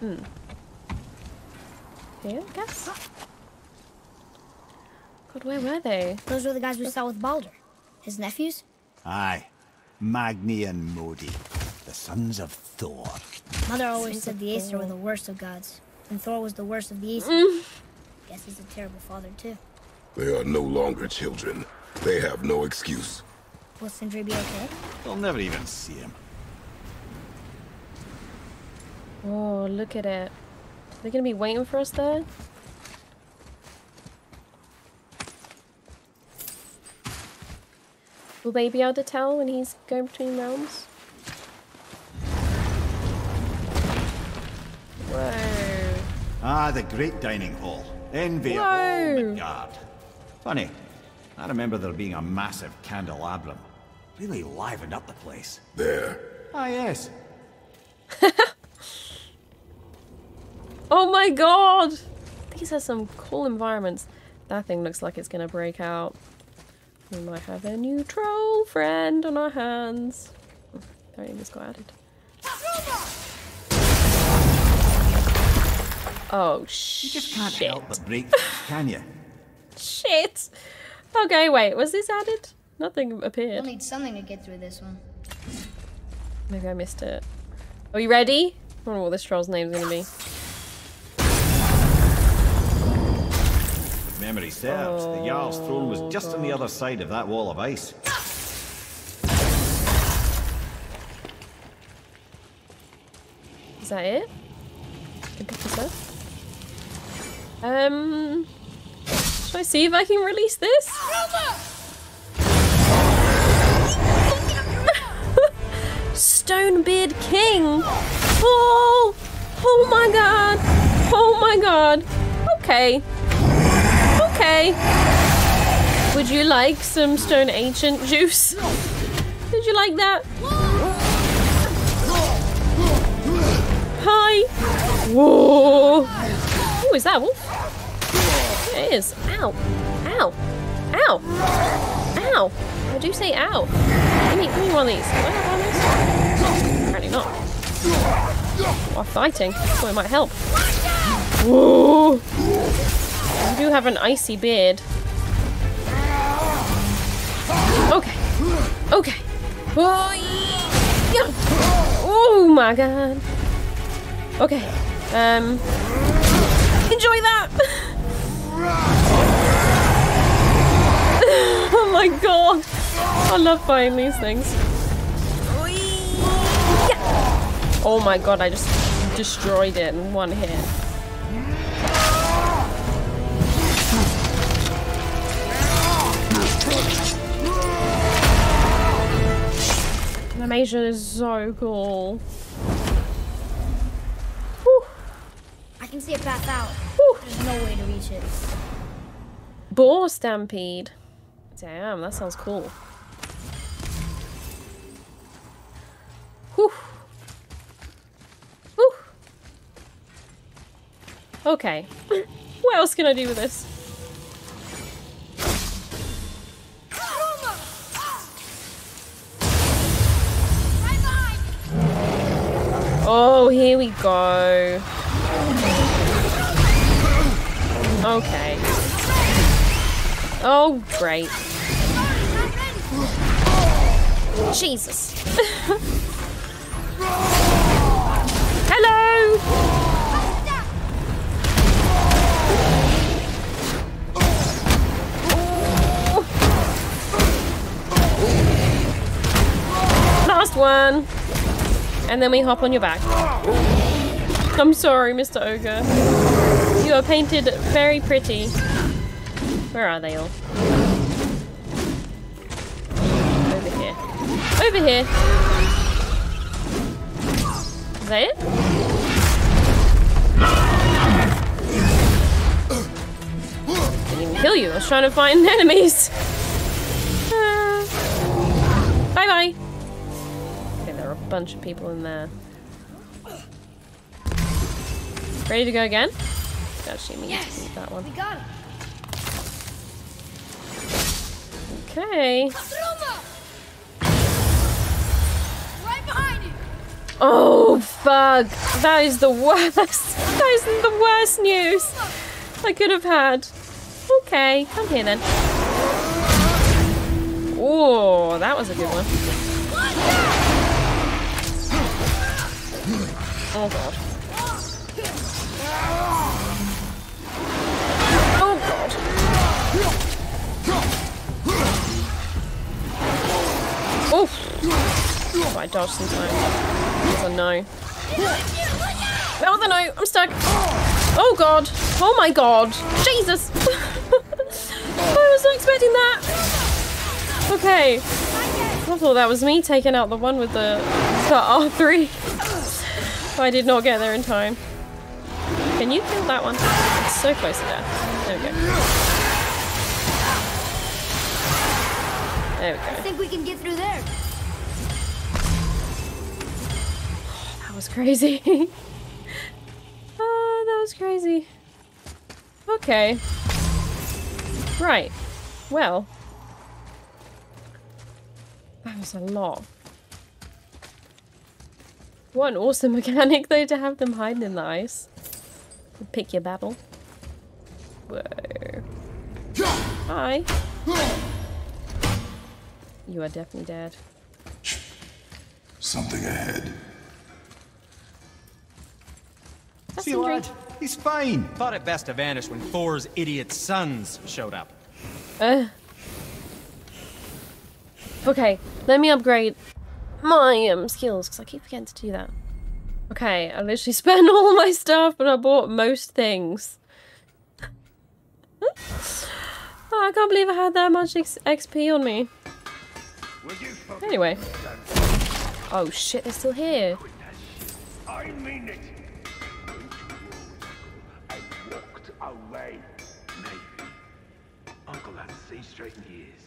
Hmm. Yeah, I guess. God, where were they? Those were the guys we saw with Balder. His nephews? Aye. Magni and Modi, the sons of Thor. Mother always Sons said the Aesir were the worst of gods. And Thor was the worst of the Aesir. Mm. Guess he's a terrible father, too. They are no longer children. They have no excuse. Will Sindri be okay? They'll never even see him. Oh, look at it. They're gonna be waiting for us there? Will they be able to tell when he's going between realms? Whoa. Ah, the great dining hall. Envy of all Whoa. Midgard. Funny. I remember there being a massive candelabrum. Really livened up the place. There. Ah, yes. Oh my god! These are some cool environments. That thing looks like it's gonna break out. We might have a new troll friend on our hands. Oh, Apparently this got added. Oh shit. You just can't shit. help but break can you? Shit! Okay, wait, was this added? Nothing appeared. We'll need something to get through this one. Maybe I missed it. Are you ready? I wonder what this troll's name's gonna be. Memory serves, the Jarl's throne was just on the other side of that wall of ice. Is that it? Um, should I see if I can release this? Stonebeard King! Oh! Oh my god! Oh my god! Okay. Okay. Would you like some stone ancient juice? Did you like that? Hi. Whoa. Oh, is that wolf? It is. Ow. Ow. Ow. Ow. I do say ow. Give me, give me one of these. Apparently not. While fighting. Thought it might help. Whoa. You do have an icy beard. Okay. Okay. Oh, my god. Okay. Um. Enjoy that. oh my god. I love buying these things. Oh my god, I just destroyed it in one hit. Animation is so cool. Whew. I can see a path out. Whew. There's no way to reach it. Boar stampede. Damn, that sounds cool. Whew. Whew. Okay. what else can I do with this? Oh, here we go. Okay. Oh, great. Jesus. Hello! Last one. And then we hop on your back. I'm sorry, Mr. Ogre. You are painted very pretty. Where are they all? Over here. Over here. Is that it? Didn't even kill you. I was trying to find enemies. Uh, bye bye. Bunch of people in there. Ready to go again? Actually, me Yes. that one. We got. Okay. Right behind you. Oh, fuck. That is the worst. That is the worst news I could have had. Okay, come here then. Oh, that was a good one. Oh, God. Oh, God. Oh, I dodged some time. Was a no. That was a no. I'm stuck. Oh god. Oh my god. Jesus. I was not expecting that. Okay. I thought that was me taking out the one with the, the R3. I did not get there in time. Can you kill that one? It's so close to death. There we go. There we I think we can get through there. That was crazy. oh, that was crazy. Okay. Right. Well. That was a lot. What an awesome mechanic though to have them hiding in the ice. Pick your battle. Whoa. Hi. You are definitely dead. Something ahead. That's See, some lad, he's fine. Thought it best to vanish when Thor's idiot sons showed up. Uh. Okay, let me upgrade my um skills because I keep forgetting to do that. Okay, I literally spent all my stuff, but I bought most things. oh, I can't believe I had that much XP on me. Anyway. Oh shit, they're still here. I mean it. I walked away. Maybe that sea straight in years.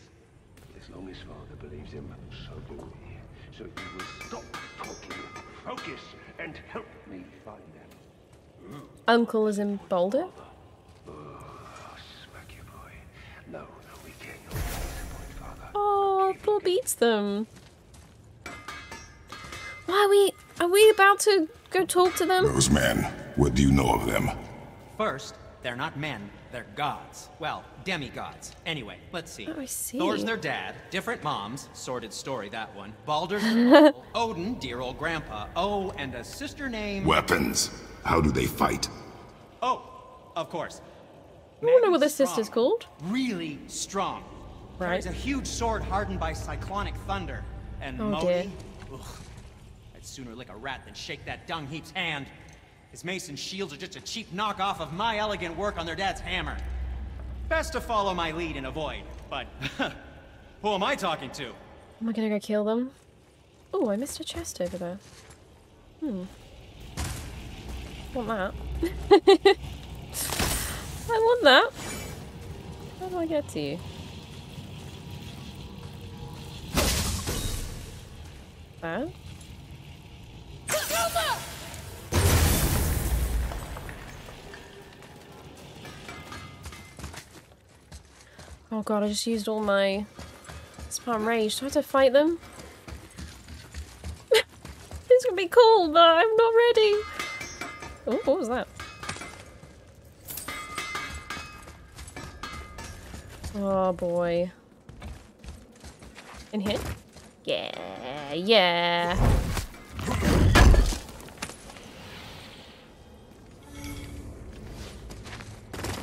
As long as father believes him, so do. So you will stop talking, focus, and help me find them. Uncle is in Boulder. Oh, oh smack you, boy. No, no, we can't disappoint father. Oh, Thor beats them. Why are we? Are we about to go talk to them? Those men, what do you know of them? First, they're not men, they're gods. Well, demigods. Anyway, let's see. Oh, I see. Thor's their dad, different moms, sordid story that one. Baldur's uncle, Odin, dear old grandpa. Oh, and a sister named. Weapons. How do they fight? Oh, of course. I wonder what the sister's called. Really strong. Right. Carries a huge sword hardened by cyclonic thunder. And Oh, Modi, dear. ugh, I'd sooner lick a rat than shake that dung heap's hand. His mace and shields are just a cheap knockoff of my elegant work on their dad's hammer. Best to follow my lead and avoid, but who am I talking to? Am I gonna go kill them? Oh, I missed a chest over there. Hmm. Want that? I want that. How do I get to you? That? Oh god, I just used all my Spartan rage. Do I have to fight them? it's gonna be cool, but I'm not ready. Oh, what was that? Oh boy. In here? Yeah, yeah.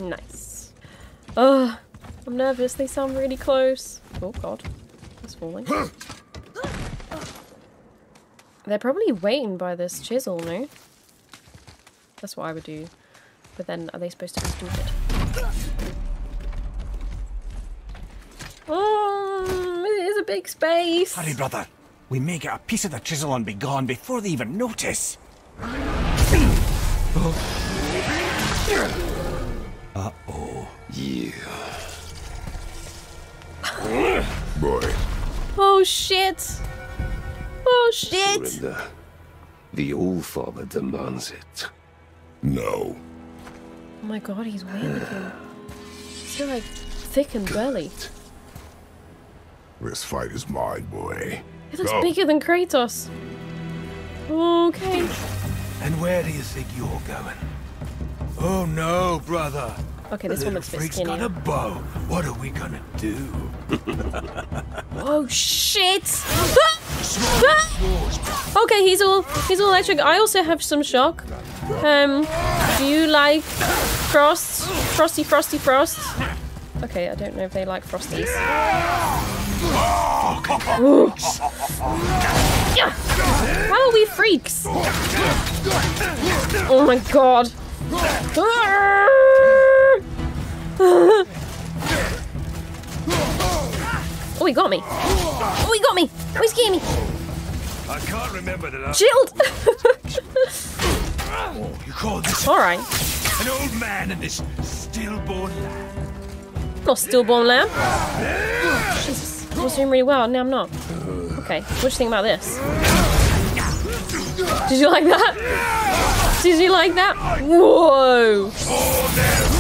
Nice. Ugh, I'm nervous. They sound really close. Oh god, it's falling. They're probably waiting by this chisel, no? That's what I would do. But then, are they supposed to be stupid? Oh, it is a big space. Hurry, brother. We may get a piece of the chisel and be gone before they even notice. Uh-oh. Yeah. Boy, Oh shit! Oh shit! Surrender. The All-Father demands it. no. Oh my god, he's weird looking. He's so like thick and burly. This fight is mine, boy. He looks Go. bigger than Kratos. Okay. And where do you think you're going? Oh no, brother. Okay, this one looks a bit freak's got a bow. What are we gonna do? Oh shit! okay, he's all he's all electric. I also have some shock. Um, do you like frost? Frosty, frosty, frost. Okay, I don't know if they like frosties. How are we freaks? Oh my god. Oh, he got me. Oh, he got me. Oh, he's getting me. I can't remember that I... Shield. You call this All right. an old man and this stillborn lad? Not stillborn lamb. Jesus. I was doing really well. Now I'm not. Okay. What do you think about this? Did you like that? Did you like that? Whoa. Oh, Whoa.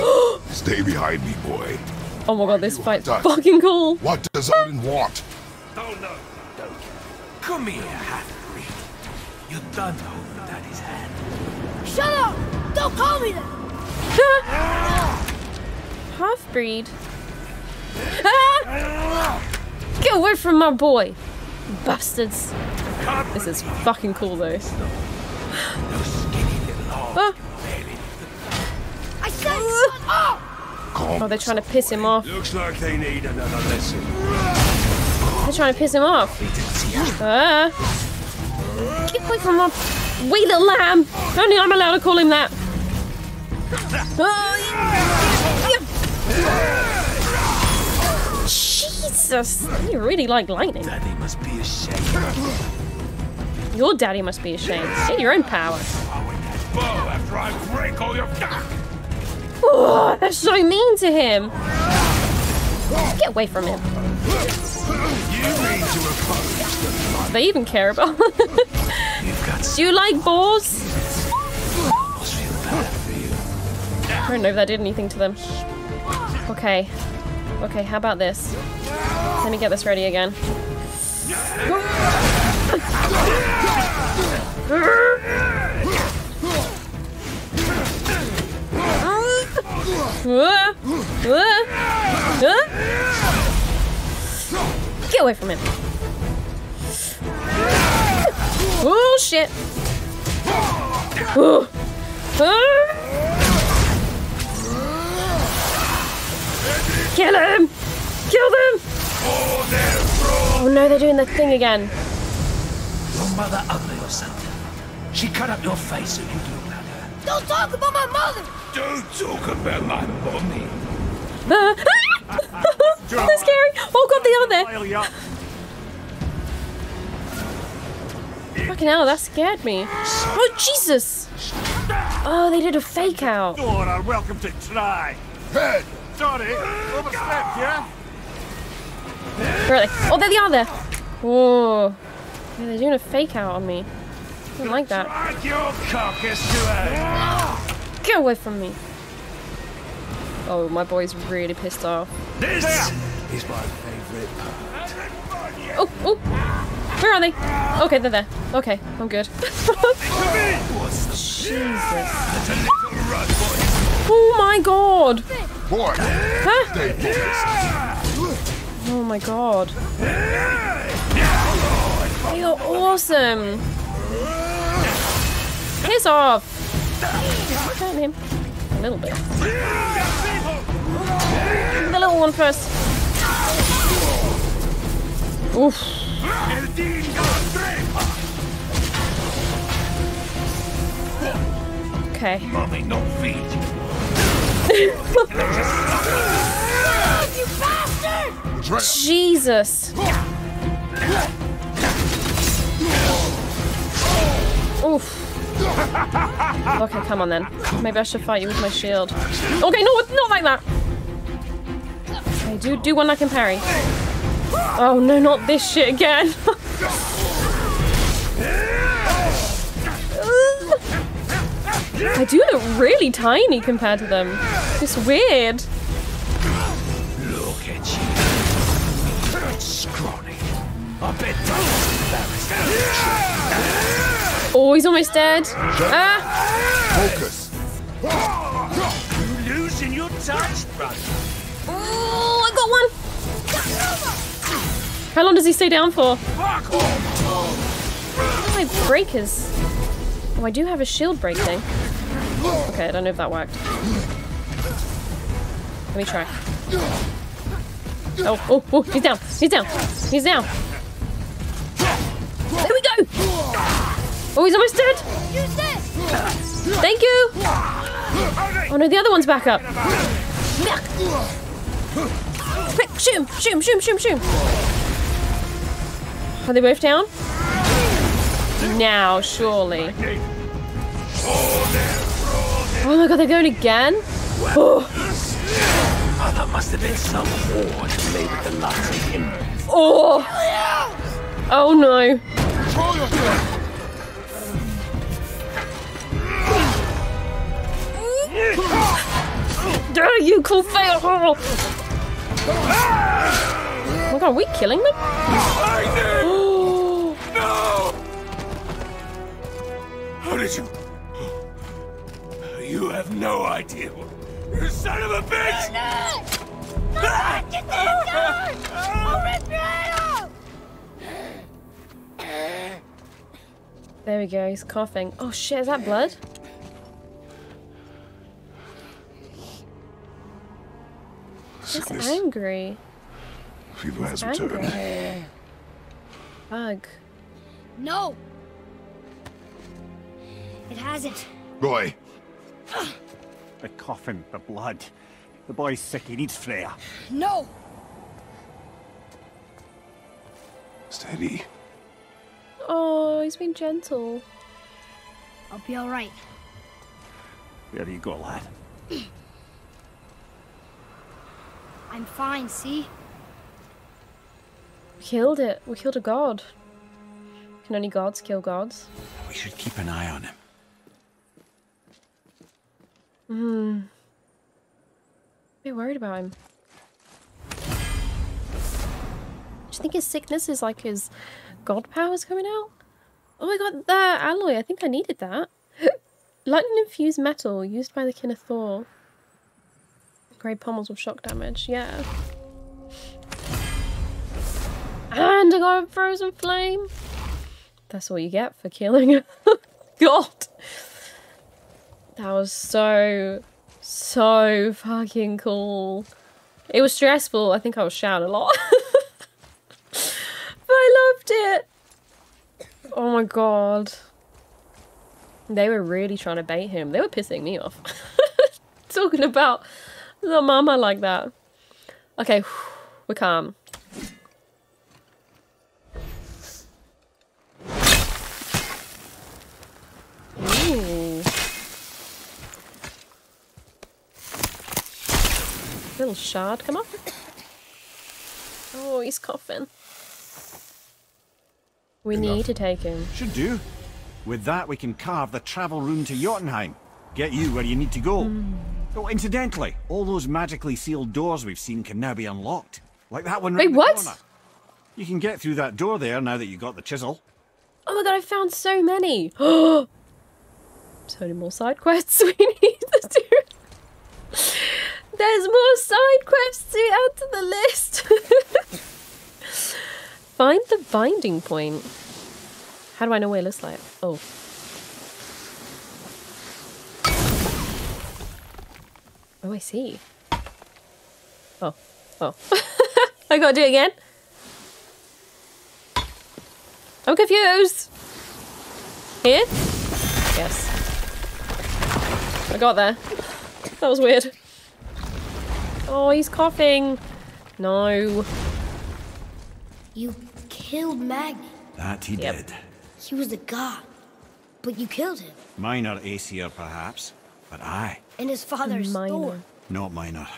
Stay behind me, boy. Oh my god, this fight's Done. fucking cool. What does Odin want? Oh no, don't. Come here, half-breed. You done holding Daddy's hand. Shut up! Don't call me that! Half breed. Ah! Get away from my boy, bastards. This is fucking cool though. Those skinny little arms Ah. Barely I said shut up! Oh, they're trying to piss him off. Looks like they need another lesson. They're trying to piss him off. Ah. Get away from my wee little lamb. Only I'm allowed to call him that. Yeah. Jesus, you really like lightning. Daddy must be ashamed. Your daddy must be ashamed. Get your own power. Oh, they're so mean to him. Get away from him. They even care about? Do you like boars? I don't know if that did anything to them. Okay. Okay, how about this? Let me get this ready again. Get away from him. Oh shit. Oh. Kill him! Kill them! Oh no, they're doing the thing again. Your mother ugly or something. She cut up your face so you her. Don't talk about my mother! Don't talk about my mommy. Ah! They're scary. Oh god, they are there. While you're up. Fucking hell, that scared me. Oh Jesus! Oh, they did a fake out. Door are welcome to try. Head! Sorry, overstepped, yeah? Where are they? Oh, there they are there. Whoa. Yeah, they're doing a fake out on me. I don't like that. Your carcass to. Get away from me. Oh, my boy's really pissed off. This is my favorite part. Oh, oh. Where are they? Okay, they're there. Okay, I'm good. Jesus. Oh my god. Boy, Huh? Oh my god. They are awesome. Piss off. Hurt him. A little bit. The little one first. Oof. Okay. Mommy, not feed. Betrayal. Jesus. Oof. Okay, come on then. Maybe I should fight you with my shield. Okay, no, not like that. Okay, do do one I can parry. Oh no, not this shit again. I do look really tiny compared to them. It's weird. Look at you. Scrawny. Bet Dave's embarrassed. Oh, he's almost dead. Ah! Focus. You losing your touch, brother. Oh, I got one. How long does he stay down for? Fuck off. My breakers. Oh, I do have a shield break thing. Okay, I don't know if that worked. Let me try. Oh, oh, oh, he's down. He's down. He's down. There we go. Oh, he's almost dead. Use this! Thank you. Oh no, the other one's back up. Quick, shoot him, shoot him, shoot him, shoot him, shoot him. Are they both down? Now, surely. Oh my god, they're going again? Oh, Mother must have been some who made it the last of him. oh. Oh no. Dare you cool fail! Oh my god, are we killing them? No! How did you? You have no idea. You son of a bitch! there we go, he's coughing. Oh shit, is that blood? He's Sickness. angry. Fever has Angry. returned. Bug. No! It hasn't. Roy, The coughing, the blood. The boy's sick, he needs Freya. No! steady. Oh, he's been gentle. I'll be alright. There you go, lad. I'm fine, see? We killed it. We killed a god. Can only gods kill gods? We should keep an eye on him. Hmm. Be worried about him. Do you think his sickness is like his god powers coming out? Oh my god, that alloy. I think I needed that. Lightning infused metal used by the kin of Thor. Grey pommels with shock damage. Yeah. And I got a frozen flame. That's all you get for killing god. That was so, so fucking cool. It was stressful. I think I was shouting a lot. but I loved it. Oh my god. They were really trying to bait him. They were pissing me off. Talking about the mama like that. Okay, we're calm. Ooh. Little shard come up. Oh, he's coughing. We Enough. need to take him. Should do. With that, we can carve the travel rune to Jotunheim. Get you where you need to go. Hmm. Oh, incidentally, all those magically sealed doors we've seen can now be unlocked. Like that one right Wait, what? corner. You can get through that door there now that you got the chisel. Oh my god, I found so many! so many more side quests we need to do. There's more side quests to add to the list. Find the binding point. How do I know what it looks like? Oh. Oh, I see. Oh. Oh. I gotta do it again? I'm confused. Here? Yes. I got there. That was weird. Oh, he's coughing. No. You killed Magni. That he Yep. did. He was a god. But you killed him. Minor Aesir, perhaps, but I. And his father's Minor. Thor. Not minor.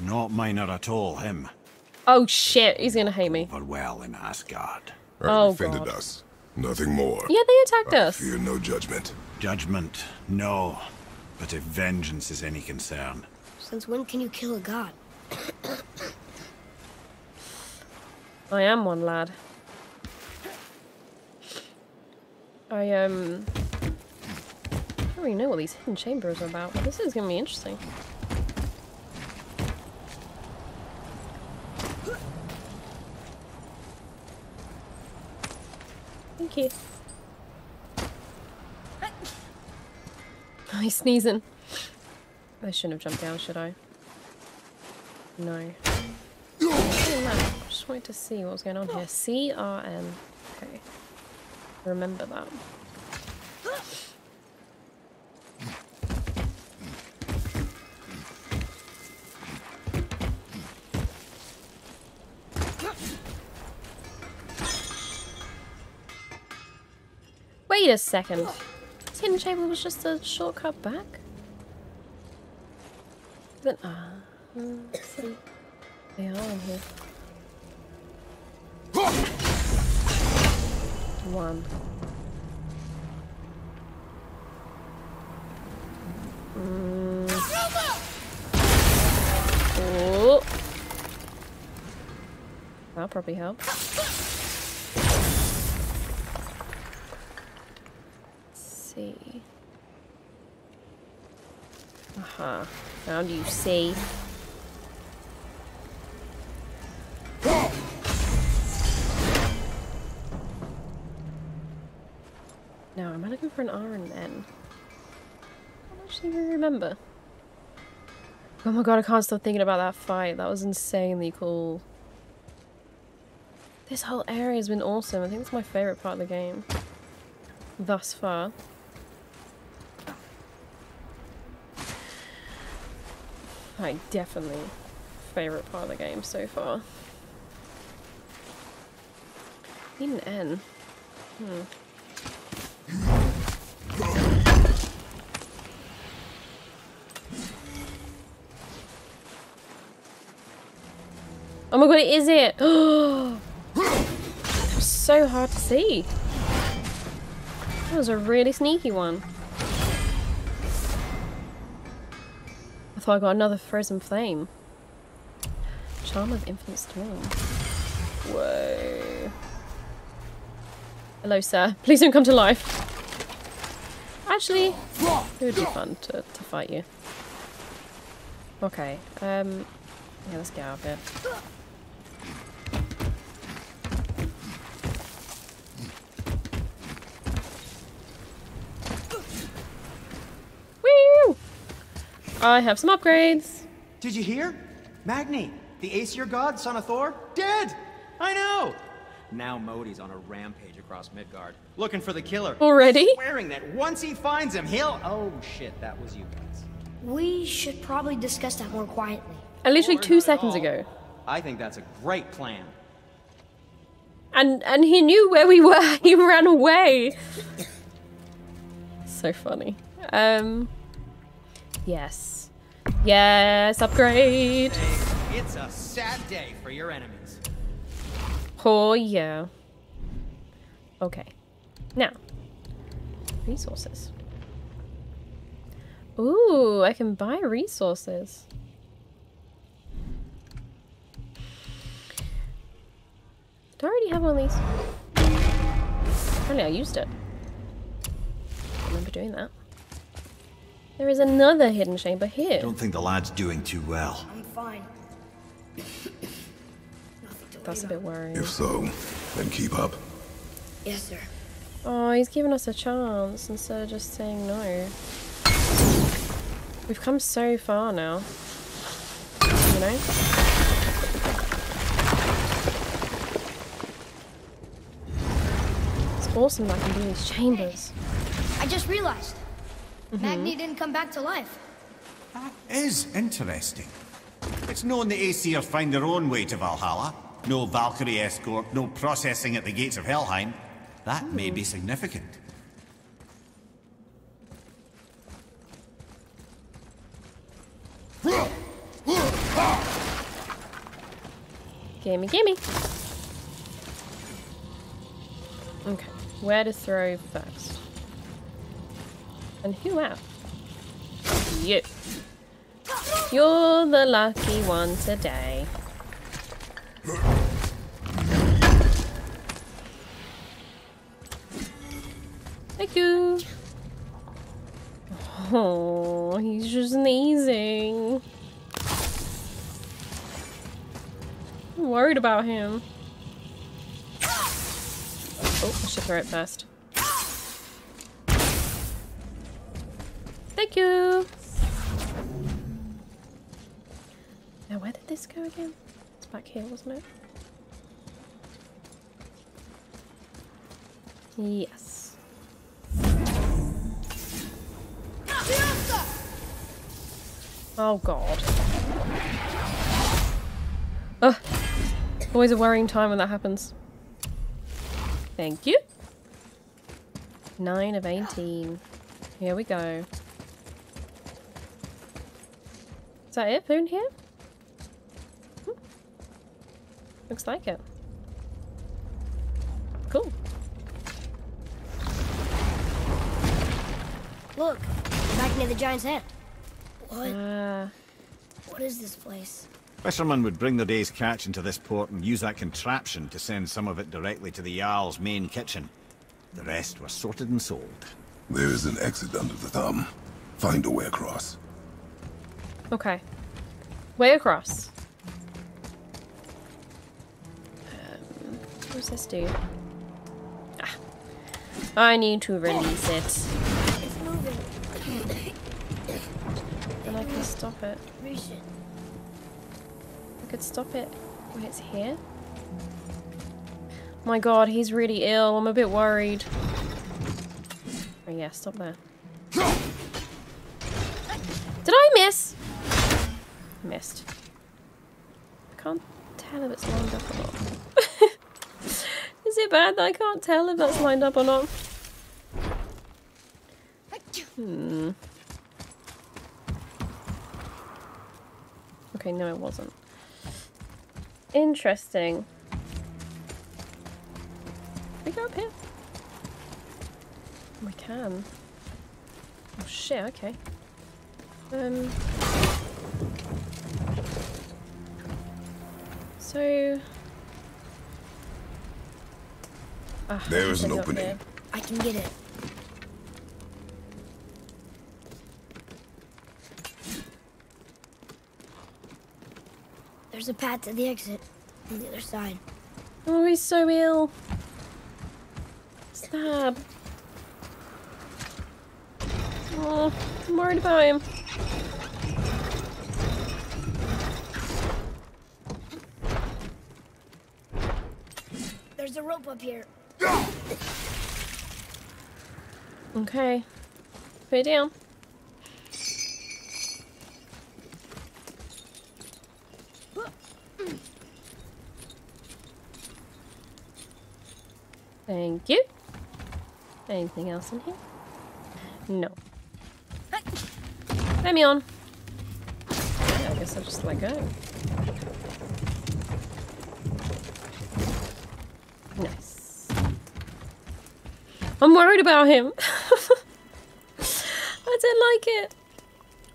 Not minor at all, him. Oh shit, he's gonna hate me. But well in Asgard. I Oh, defended God. us. Nothing more. Yeah, they attacked I us. fear no judgment. Judgment, no. But if vengeance is any concern, Since when can you kill a god? I am one lad. I um I don't really know what these hidden chambers are about, this is gonna be interesting. Thank you. Oh, he's sneezing. I shouldn't have jumped down, should I? No. Just wanted to see what was going on here. CRN. Okay. Remember that. A second. This hidden chamber was just a shortcut back? Then, ah, uh. They are in here. One. Mm. Oh. That'll probably help. Let's see. Aha. Found you safe. Now, am I looking for an R and an N? I don't actually remember. Oh my god, I can't stop thinking about that fight. That was insanely cool. This whole area has been awesome. I think it's my favourite part of the game. Thus far. Like, definitely favourite part of the game so far. Need an N. Hmm. Oh my god, is it? so hard to see. That was a really sneaky one. I got another frozen flame. Charm of Infinite Storm. Whoa. Hello, sir. Please don't come to life. Actually, it would be fun to, to fight you. Okay, um, yeah, let's get out of here. I have some upgrades. Did you hear? Magni, the Aesir god, son of Thor, dead! I know! Now Modi's on a rampage across Midgard, looking for the killer. Already? Swearing that once he finds him, he'll... Oh shit, that was you guys. We should probably discuss that more quietly. And literally Or two seconds ago. I think that's a great plan. And and he knew where we were. He ran away. so funny. Um Yes. Yes, upgrade. It's a sad day for your enemies. Oh yeah. Okay. Now. Resources. Ooh, I can buy resources. Do I already have one of these? Apparently I used it. I remember doing that. There is another hidden chamber here. Don't think the lad's doing too well. I'm fine. That's a bit worrying. If so, then keep up. Yes, sir. Oh, he's giving us a chance instead of just saying no. We've come so far now. You know? It's awesome that I can do these chambers. I just realized. Mm-hmm. Magni didn't come back to life. That is interesting. It's known the Aesir find their own way to Valhalla. No Valkyrie escort, no processing at the gates of Helheim. That may be hmm. significant. Gimme, gimme. Okay, where to throw first? And who out? You. You're the lucky one today. Thank you. Oh, he's just sneezing. I'm worried about him. Oh, I should throw it first. Thank you. Now, where did this go again? It's back here, wasn't it? Yes. Oh god. Ugh. Always a worrying time when that happens. Thank you. 9 of 18. Here we go. Is that it? Food here? Hmm. Looks like it. Cool. Look, back near the giant's head. What? Uh, What is this place? Fishermen would bring their day's catch into this port and use that contraption to send some of it directly to the Jarl's main kitchen. The rest was sorted and sold. There is an exit under the thumb. Find a way across. Okay. Way across. Um, what does this do? Ah. I need to release it. It's moving. And I can stop it. It. I could stop it when it's here. My god, he's really ill. I'm a bit worried. Oh yeah, stop there. I can't tell if it's lined up or not. Is it bad that I can't tell if that's lined up or not? Hmm. Okay, no it wasn't. Interesting. we go up here? We can. Oh shit, okay. Um... So... Ah, There's an opening. there. I can get it. There's a path to the exit on the other side. Oh, he's so ill. Stab. Oh, I'm worried about him. Rope up here. Okay. Put it down. Thank you. Anything else in here? No. Let me on. I guess I'll just let go. Nice. I'm worried about him. I don't like it.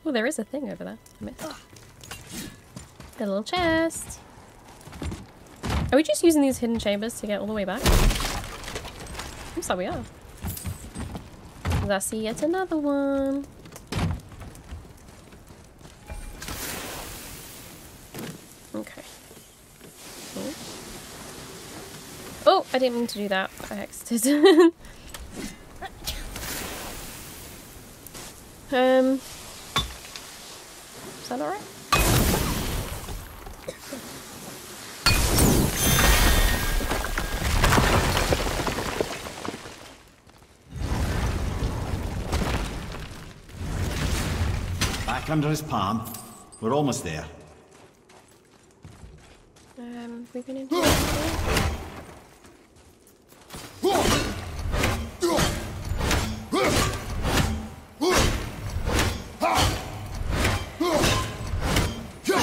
Oh, there is a thing over there. A little chest. Are we just using these hidden chambers to get all the way back? Looks like we are. I see yet another one. Okay. Oh. Oh, I didn't mean to do that. I exited. um. Is that alright? Back under his palm. We're almost there. Um, we've been in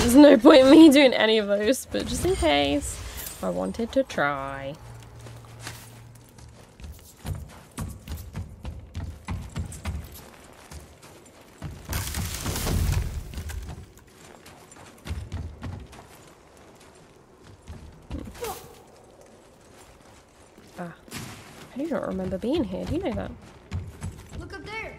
There's no point in me doing any of those, but just in case, I wanted to try. Ah, I do not remember being here. Do you know that? Look up there.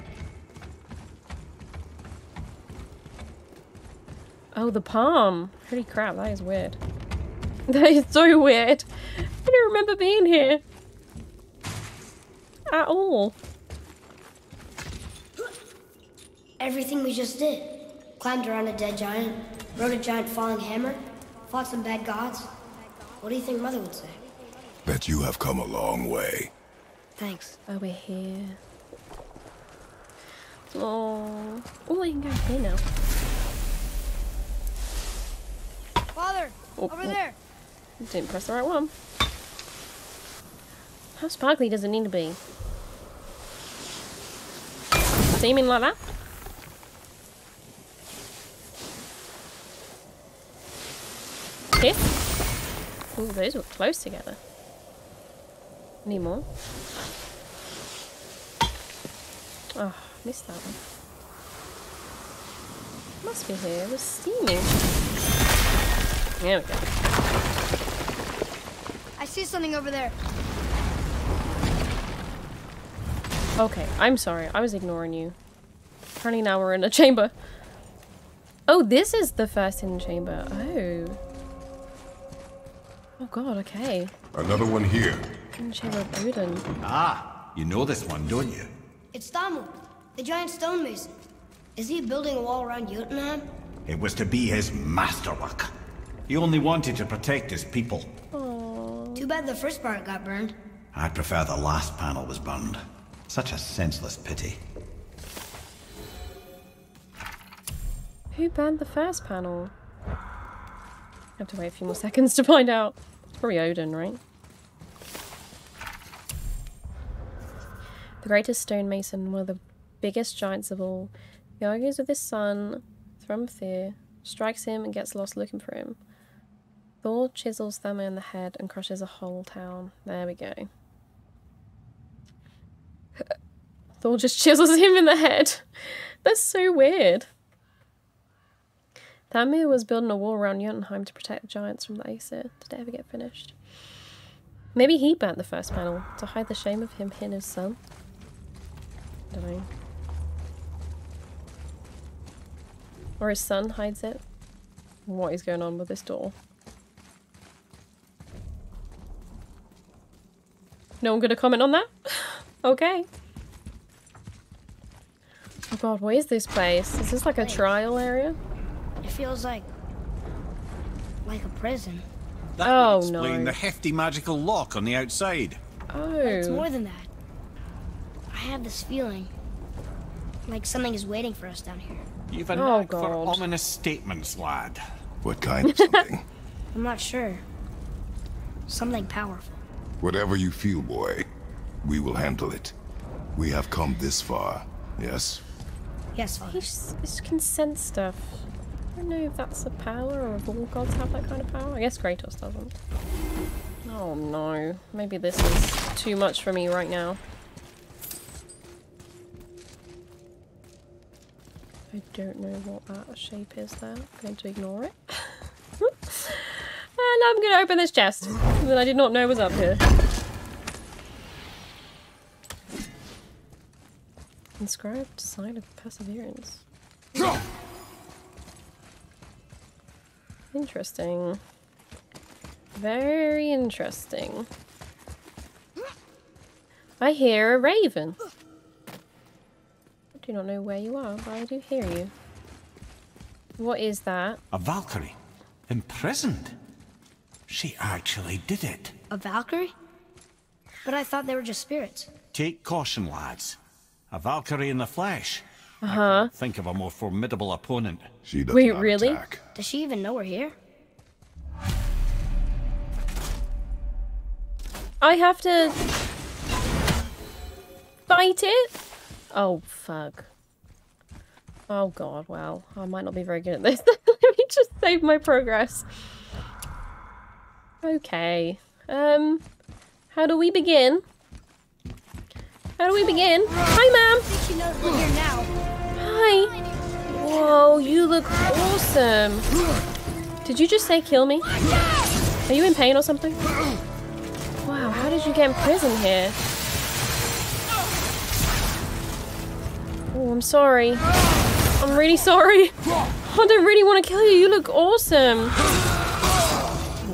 Oh, the palm. Holy crap, that is weird. That is so weird. I don't remember being here. At all. Everything we just did. Climbed around a dead giant, rode a giant falling hammer, fought some bad gods. What do you think Mother would say? Bet you have come a long way. Thanks. Oh, we're here. Oh. Oh, I can go here now. Father, Oh, over oh. there. Didn't press the right one. How sparkly does it need to be? Seeming like that? Here? Ooh, those were close together. Any more? Oh, missed that one. Must be here. It was steaming. There we go. I see something over there. Okay, I'm sorry. I was ignoring you. Apparently now we're in a chamber. Oh, this is the first hidden chamber. Oh. Oh god, okay. Another one here. Hidden chamber of Odin. Ah, you know this one, don't you? It's Thamur, the giant stonemason. Is he building a wall around Jotunheim? It was to be his masterwork. He only wanted to protect his people. Too bad the first part got burned. I'd prefer the last panel was burned. Such a senseless pity. Who burned the first panel? I have to wait a few more seconds to find out. It's probably Odin, right? The greatest stonemason, one of the biggest giants of all. He argues with his son, Hrimthur, strikes him and gets lost looking for him. Thor chisels Thamur in the head and crushes a whole town. There we go. Thor just chisels him in the head. That's so weird. Thamur was building a wall around Jotunheim to protect the giants from the Aesir. Did it ever get finished? Maybe he burnt the first panel to hide the shame of him hitting his son. Don't know. Or his son hides it. What is going on with this door? No one gonna comment on that? okay. Oh god, what is this place? Is this like a trial area? It feels like... like a prison. That Oh, would explain no. the hefty magical lock on the outside. Oh it's Oh. more than that. I have this feeling like something is waiting for us down here. You've a Oh, knack for ominous statements, lad. What kind of something? I'm not sure. Something powerful. Whatever you feel, boy, we will handle it. We have come this far, yes? Yes. He's, he can sense stuff. I don't know if that's a power or if all gods have that kind of power. I guess Kratos doesn't. Oh no. Maybe this is too much for me right now. I don't know what that shape is there. I'm going to ignore it. I'm to open this chest that I did not know was up here. Inscribed sign of perseverance. Interesting. Very interesting. I hear a raven. I do not know where you are, but I do hear you. What is that? A Valkyrie. Imprisoned. She actually did it. A Valkyrie? But I thought they were just spirits. Take caution, lads. A Valkyrie in the flesh. Uh huh. Think of a more formidable opponent. She does Wait, not really? attack. Does she even know we're here? I have to fight it? Oh, fuck. Oh god, well, I might not be very good at this. Let me just save my progress. Okay. Um, how do we begin? How do we begin? Hi, ma'am! She knows we're here now. Hi! Whoa, you look awesome! Did you just say kill me? Are you in pain or something? Wow, how did you get in prison here? Oh, I'm sorry. I'm really sorry. I don't really want to kill you. You look awesome.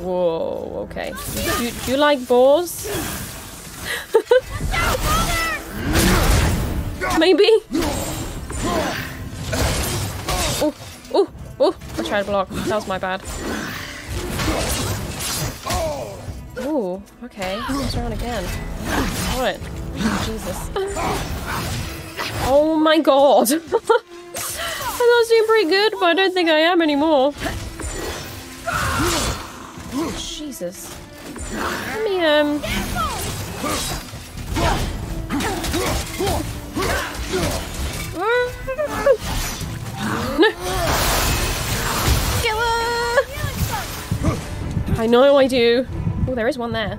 Whoa, okay. Do you, do you like boars? Maybe? Oh, oh, oh. I tried to block. That was my bad. Ooh, okay. Let's run again. What? Jesus. Oh my god. I thought I was doing pretty good, but I don't think I am anymore. Jesus. Let me, um... No! Kill her! I know I do. Oh, there is one there.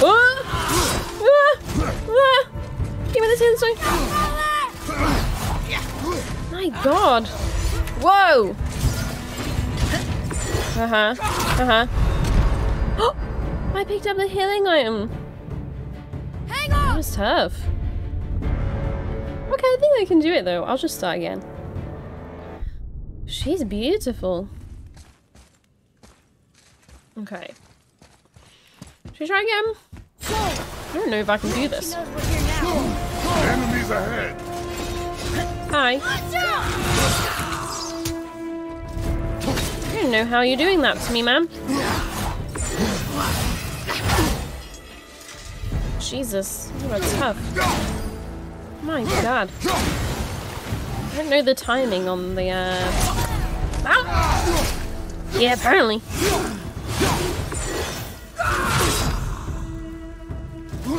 Ah! Give me the tin stone. My god. Whoa! Uh-huh. Uh-huh. Oh! I picked up the healing item. Hang on. That on! was tough. Okay, I think I can do it though. I'll just start again. She's beautiful. Okay. Should we try again? I don't know if I can do this. knows we're here now. Enemies ahead! Hi. I don't know how you're doing that to me, ma'am. Jesus, you are tough. My god. I don't know the timing on the, uh... Yeah, apparently.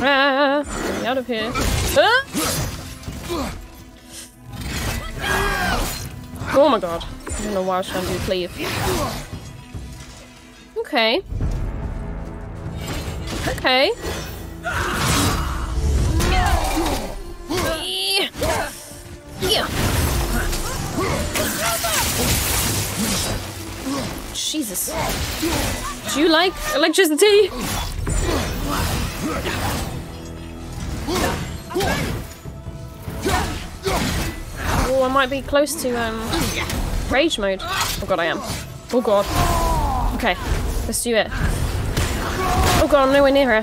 Ah, get me out of here. Ah! Oh my god. I don't know why I was trying to do cleave. Okay. Okay. Yeah. Jesus. Do you like electricity? Oh, I might be close to um rage mode. Oh god, I am. Oh god. Okay, let's do it. Oh god, I'm nowhere near her.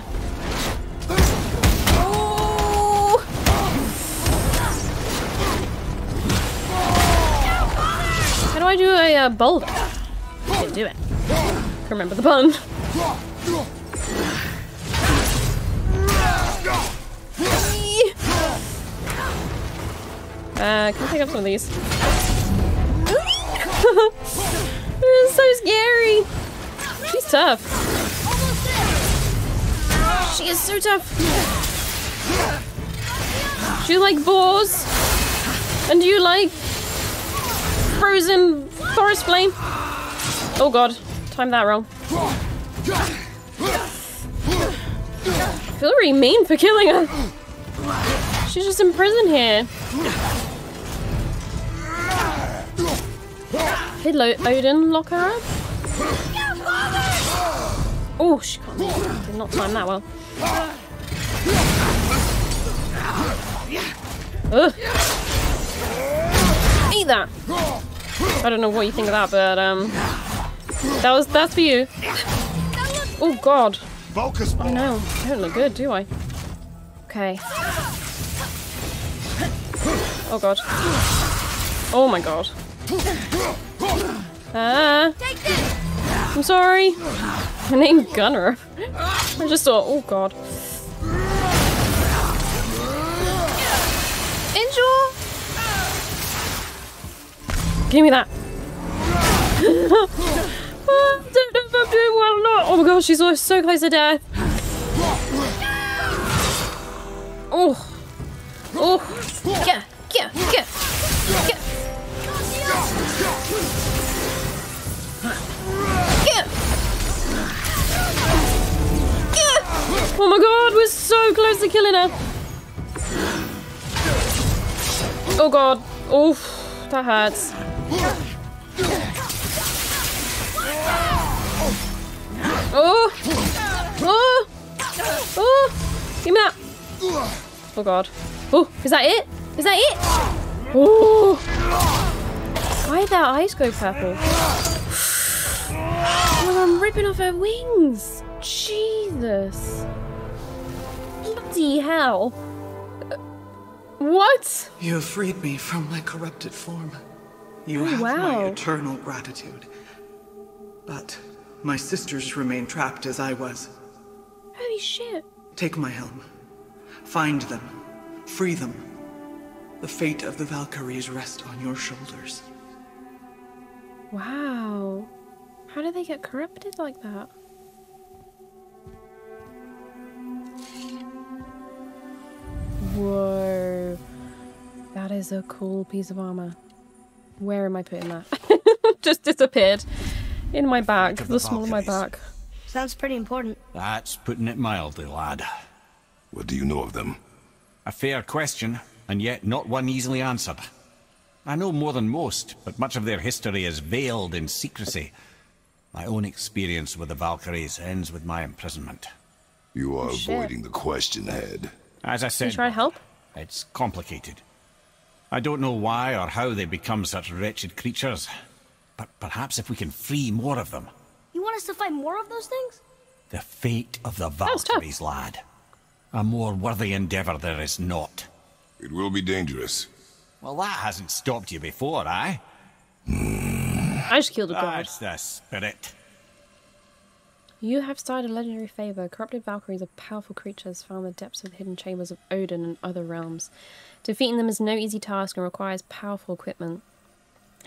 How do I do a uh, boulder? Can do it. Remember the button. Uh, can I pick up some of these? this is so scary. She's tough. She is so tough. Do you like boars? And do you like frozen forest flame? Oh god, timed that wrong. I feel really mean for killing her. She's just in prison here. Did Lo Odin lock her up? Oh, she can't. Did not time that well. Ugh. Eat that. I don't know what you think of that, but um, that was that's for you. Oh God. Oh no, I don't look good, do I? Okay. Oh God. Oh my God. Ah. I'm sorry. My name's Gunnr. I just thought, oh god. Angel! Give me that. oh, don't know if I'm well or not. Oh my gosh, she's so close to death. Oh. Oh. Yeah, yeah. Yeah. Oh my god, we're so close to killing her. Oh god. Oof, that hurts. Oh. Oh. Oh. Give me that. Oh god. Oh, is that it? Is that it? Oh. Why did their eyes go purple? Oh, I'm ripping off her wings. Jesus. Bloody hell. Uh, What? You have freed me from my corrupted form. You Oh, have my eternal gratitude. But my sisters remain trapped as I was. Holy shit. Take my helm. Find them. Free them. The fate of the Valkyries rest on your shoulders. Wow. How do they get corrupted like that? Whoa. That is a cool piece of armor. Where am I putting that? Just disappeared. In my back, the the small of my back. Sounds pretty important. That's putting it mildly, lad. What do you know of them? A fair question, and yet not one easily answered. I know more than most, but much of their history is veiled in secrecy. My own experience with the Valkyries ends with my imprisonment. You are shit. avoiding the question, Head. As I said, you try to help? it's complicated. I don't know why or how they become such wretched creatures, but perhaps if we can free more of them. You want us to find more of those things? The fate of the was tough. Valkyries, lad. A more worthy endeavour there is not. It will be dangerous. Well, that hasn't stopped you before, eh? I just killed a god. That's the spirit. You have started a legendary favor. Corrupted Valkyries are powerful creatures found in the depths of the hidden chambers of Odin and other realms. Defeating them is no easy task and requires powerful equipment.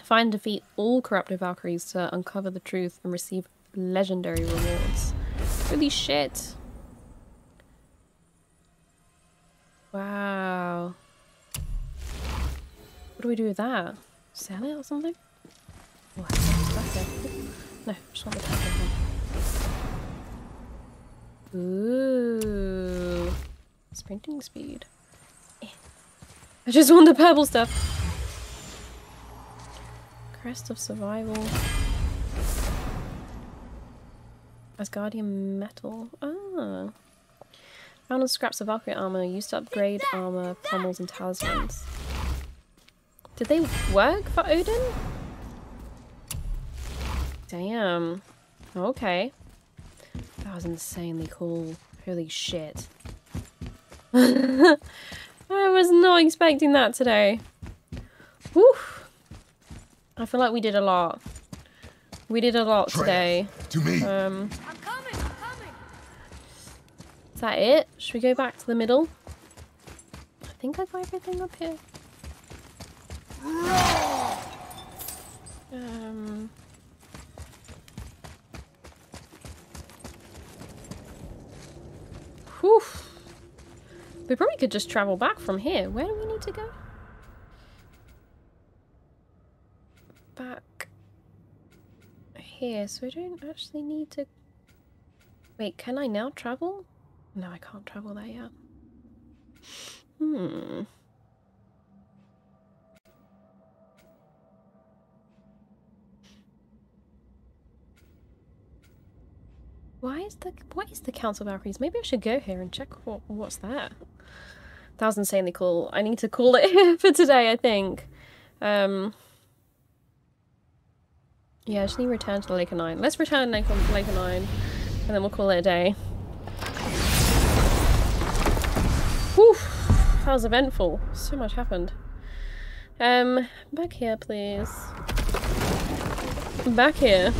Find and defeat all corrupted Valkyries to uncover the truth and receive legendary rewards. Holy shit. Wow. What do we do with that? Sell it or something? Oh. No, just want the table. Ooh. Sprinting speed. Eh. I just want the purple stuff. Crest of Survival. Asgardian Metal. Ah. Found on scraps of Valkyrie armor used to upgrade armor, pommels, and talismans. Did they work for Odin? Damn. Okay. That was insanely cool. Holy shit. I was not expecting that today. Whew. I feel like we did a lot. We did a lot today. To me. Um, is that it? Should we go back to the middle? I think I got everything up here. Um, whew. We probably could just travel back from here. Where do we need to go? Back here, so we don't actually need to... Wait, can I now travel? No, I can't travel there yet. Hmm. Why is the what is the Council Valkyries? Maybe I should go here and check what what's that. That was insanely cool. I need to call it for today, I think. Um Yeah, I just need to return to the Lake of Nine. Let's return to Lake Lake of Nine and then we'll call it a day. Whew, that was eventful. So much happened. Um, back here, please. Back here.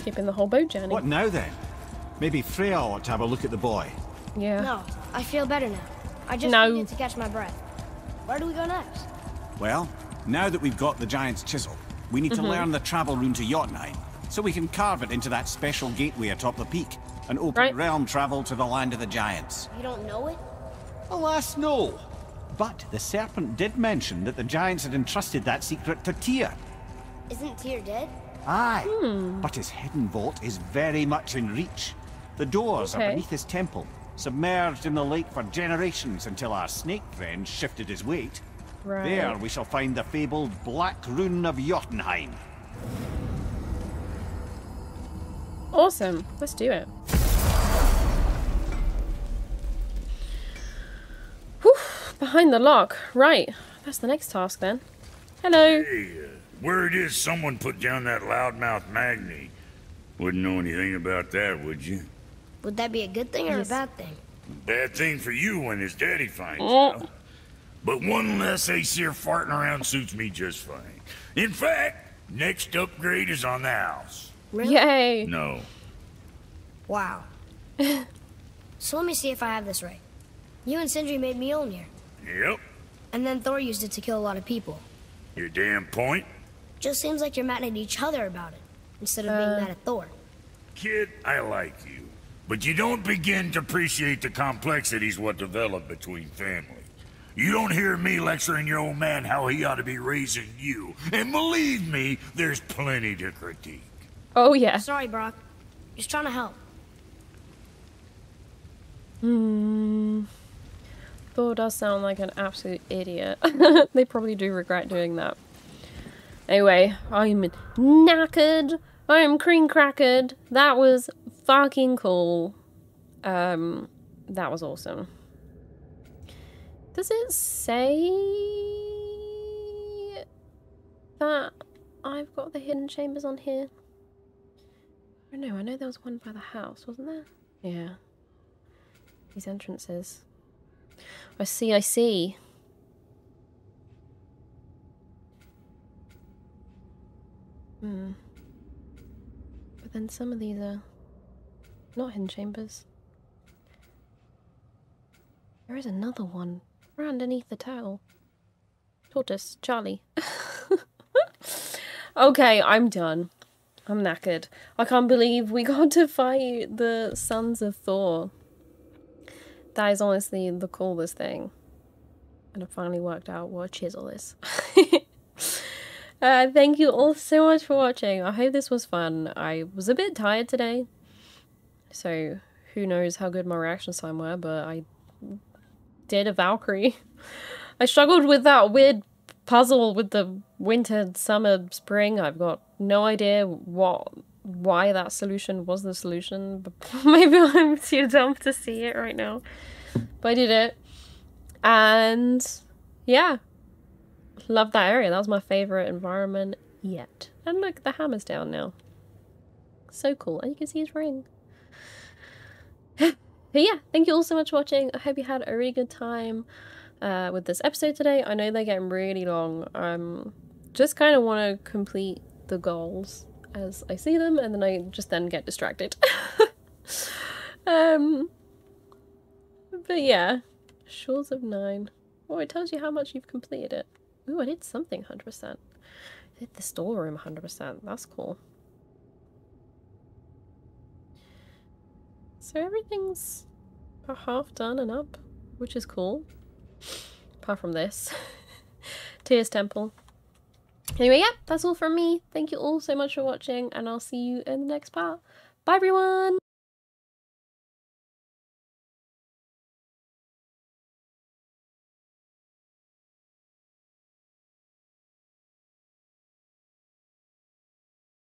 Skipping the whole boat journey. What now then? Maybe Freya ought to have a look at the boy. Yeah. No, I feel better now. I just No. needed to catch my breath. Where do we go next? Well, now that we've got the giant's chisel, we need to Mhm. learn the travel rune to Jotunheim, so we can carve it into that special gateway atop the peak, and open Right. realm travel to the land of the giants. You don't know it? Alas, no. But the serpent did mention that the giants had entrusted that secret to Tyr. Isn't Tyr dead? Aye, Hmm. but his hidden vault is very much in reach. The doors Okay. are beneath his temple, submerged in the lake for generations until our snake friend shifted his weight. Right. There we shall find the fabled Black Rune of Jotunheim. Awesome. Let's do it. Whew, behind the lock. Right. That's the next task then. Hello. Hey, uh, word is someone put down that loudmouth Magni. Wouldn't know anything about that, would you? Would that be a good thing or Yes. a bad thing? Bad thing for you when his daddy finds Oh. out. But one less Aesir farting around suits me just fine. In fact, next upgrade is on the house. Really? Yay. No. Wow. so let me see if I have this right. You and Sindri made Mjolnir, Yep. and then Thor used it to kill a lot of people. Your damn point? Just seems like you're mad at each other about it, instead of being Uh. mad at Thor. Kid, I like you. But you don't begin to appreciate the complexities what develop between families. You don't hear me lecturing your old man how he ought to be raising you. And believe me, there's plenty to critique. Oh yeah. Sorry, Brok. He's trying to help. Hmm. Thor does sound like an absolute idiot. they probably do regret doing that. Anyway, I'm knackered. I'm cream crackered. That was fucking cool. Um, that was awesome. Does it say that I've got the hidden chambers on here? I know. I know there was one by the house, wasn't there? Yeah. These entrances. I see, I see. Hmm. But then some of these are not hidden chambers. There is another one right underneath the towel. Tortoise, Charlie. okay, I'm done. I'm knackered. I can't believe we got to fight the Sons of Thor. That is honestly the coolest thing. And I finally worked out what a chisel is. Uh, thank you all so much for watching. I hope this was fun. I was a bit tired today. So, who knows how good my reaction time were, but I did a Valkyrie. I struggled with that weird puzzle with the winter, summer, spring. I've got no idea what why that solution was the solution, but maybe I'm too dumb to see it right now. But I did it. And yeah. Love that area. That was my favorite environment yet. And look, the hammer's down now. So cool. And you can see his ring. but yeah, thank you all so much for watching. I hope you had a really good time uh, with this episode today. I know they're getting really long. I um, just kind of want to complete the goals as I see them, and then I just then get distracted. um, but yeah, Shores of Nine. Oh, it tells you how much you've completed it. Ooh, I did something 100%. I did the storeroom 100%. That's cool. So everything's half done and up, which is cool. Apart from this. Tyr's Temple. Anyway, yeah, that's all from me. Thank you all so much for watching, and I'll see you in the next part. Bye, everyone!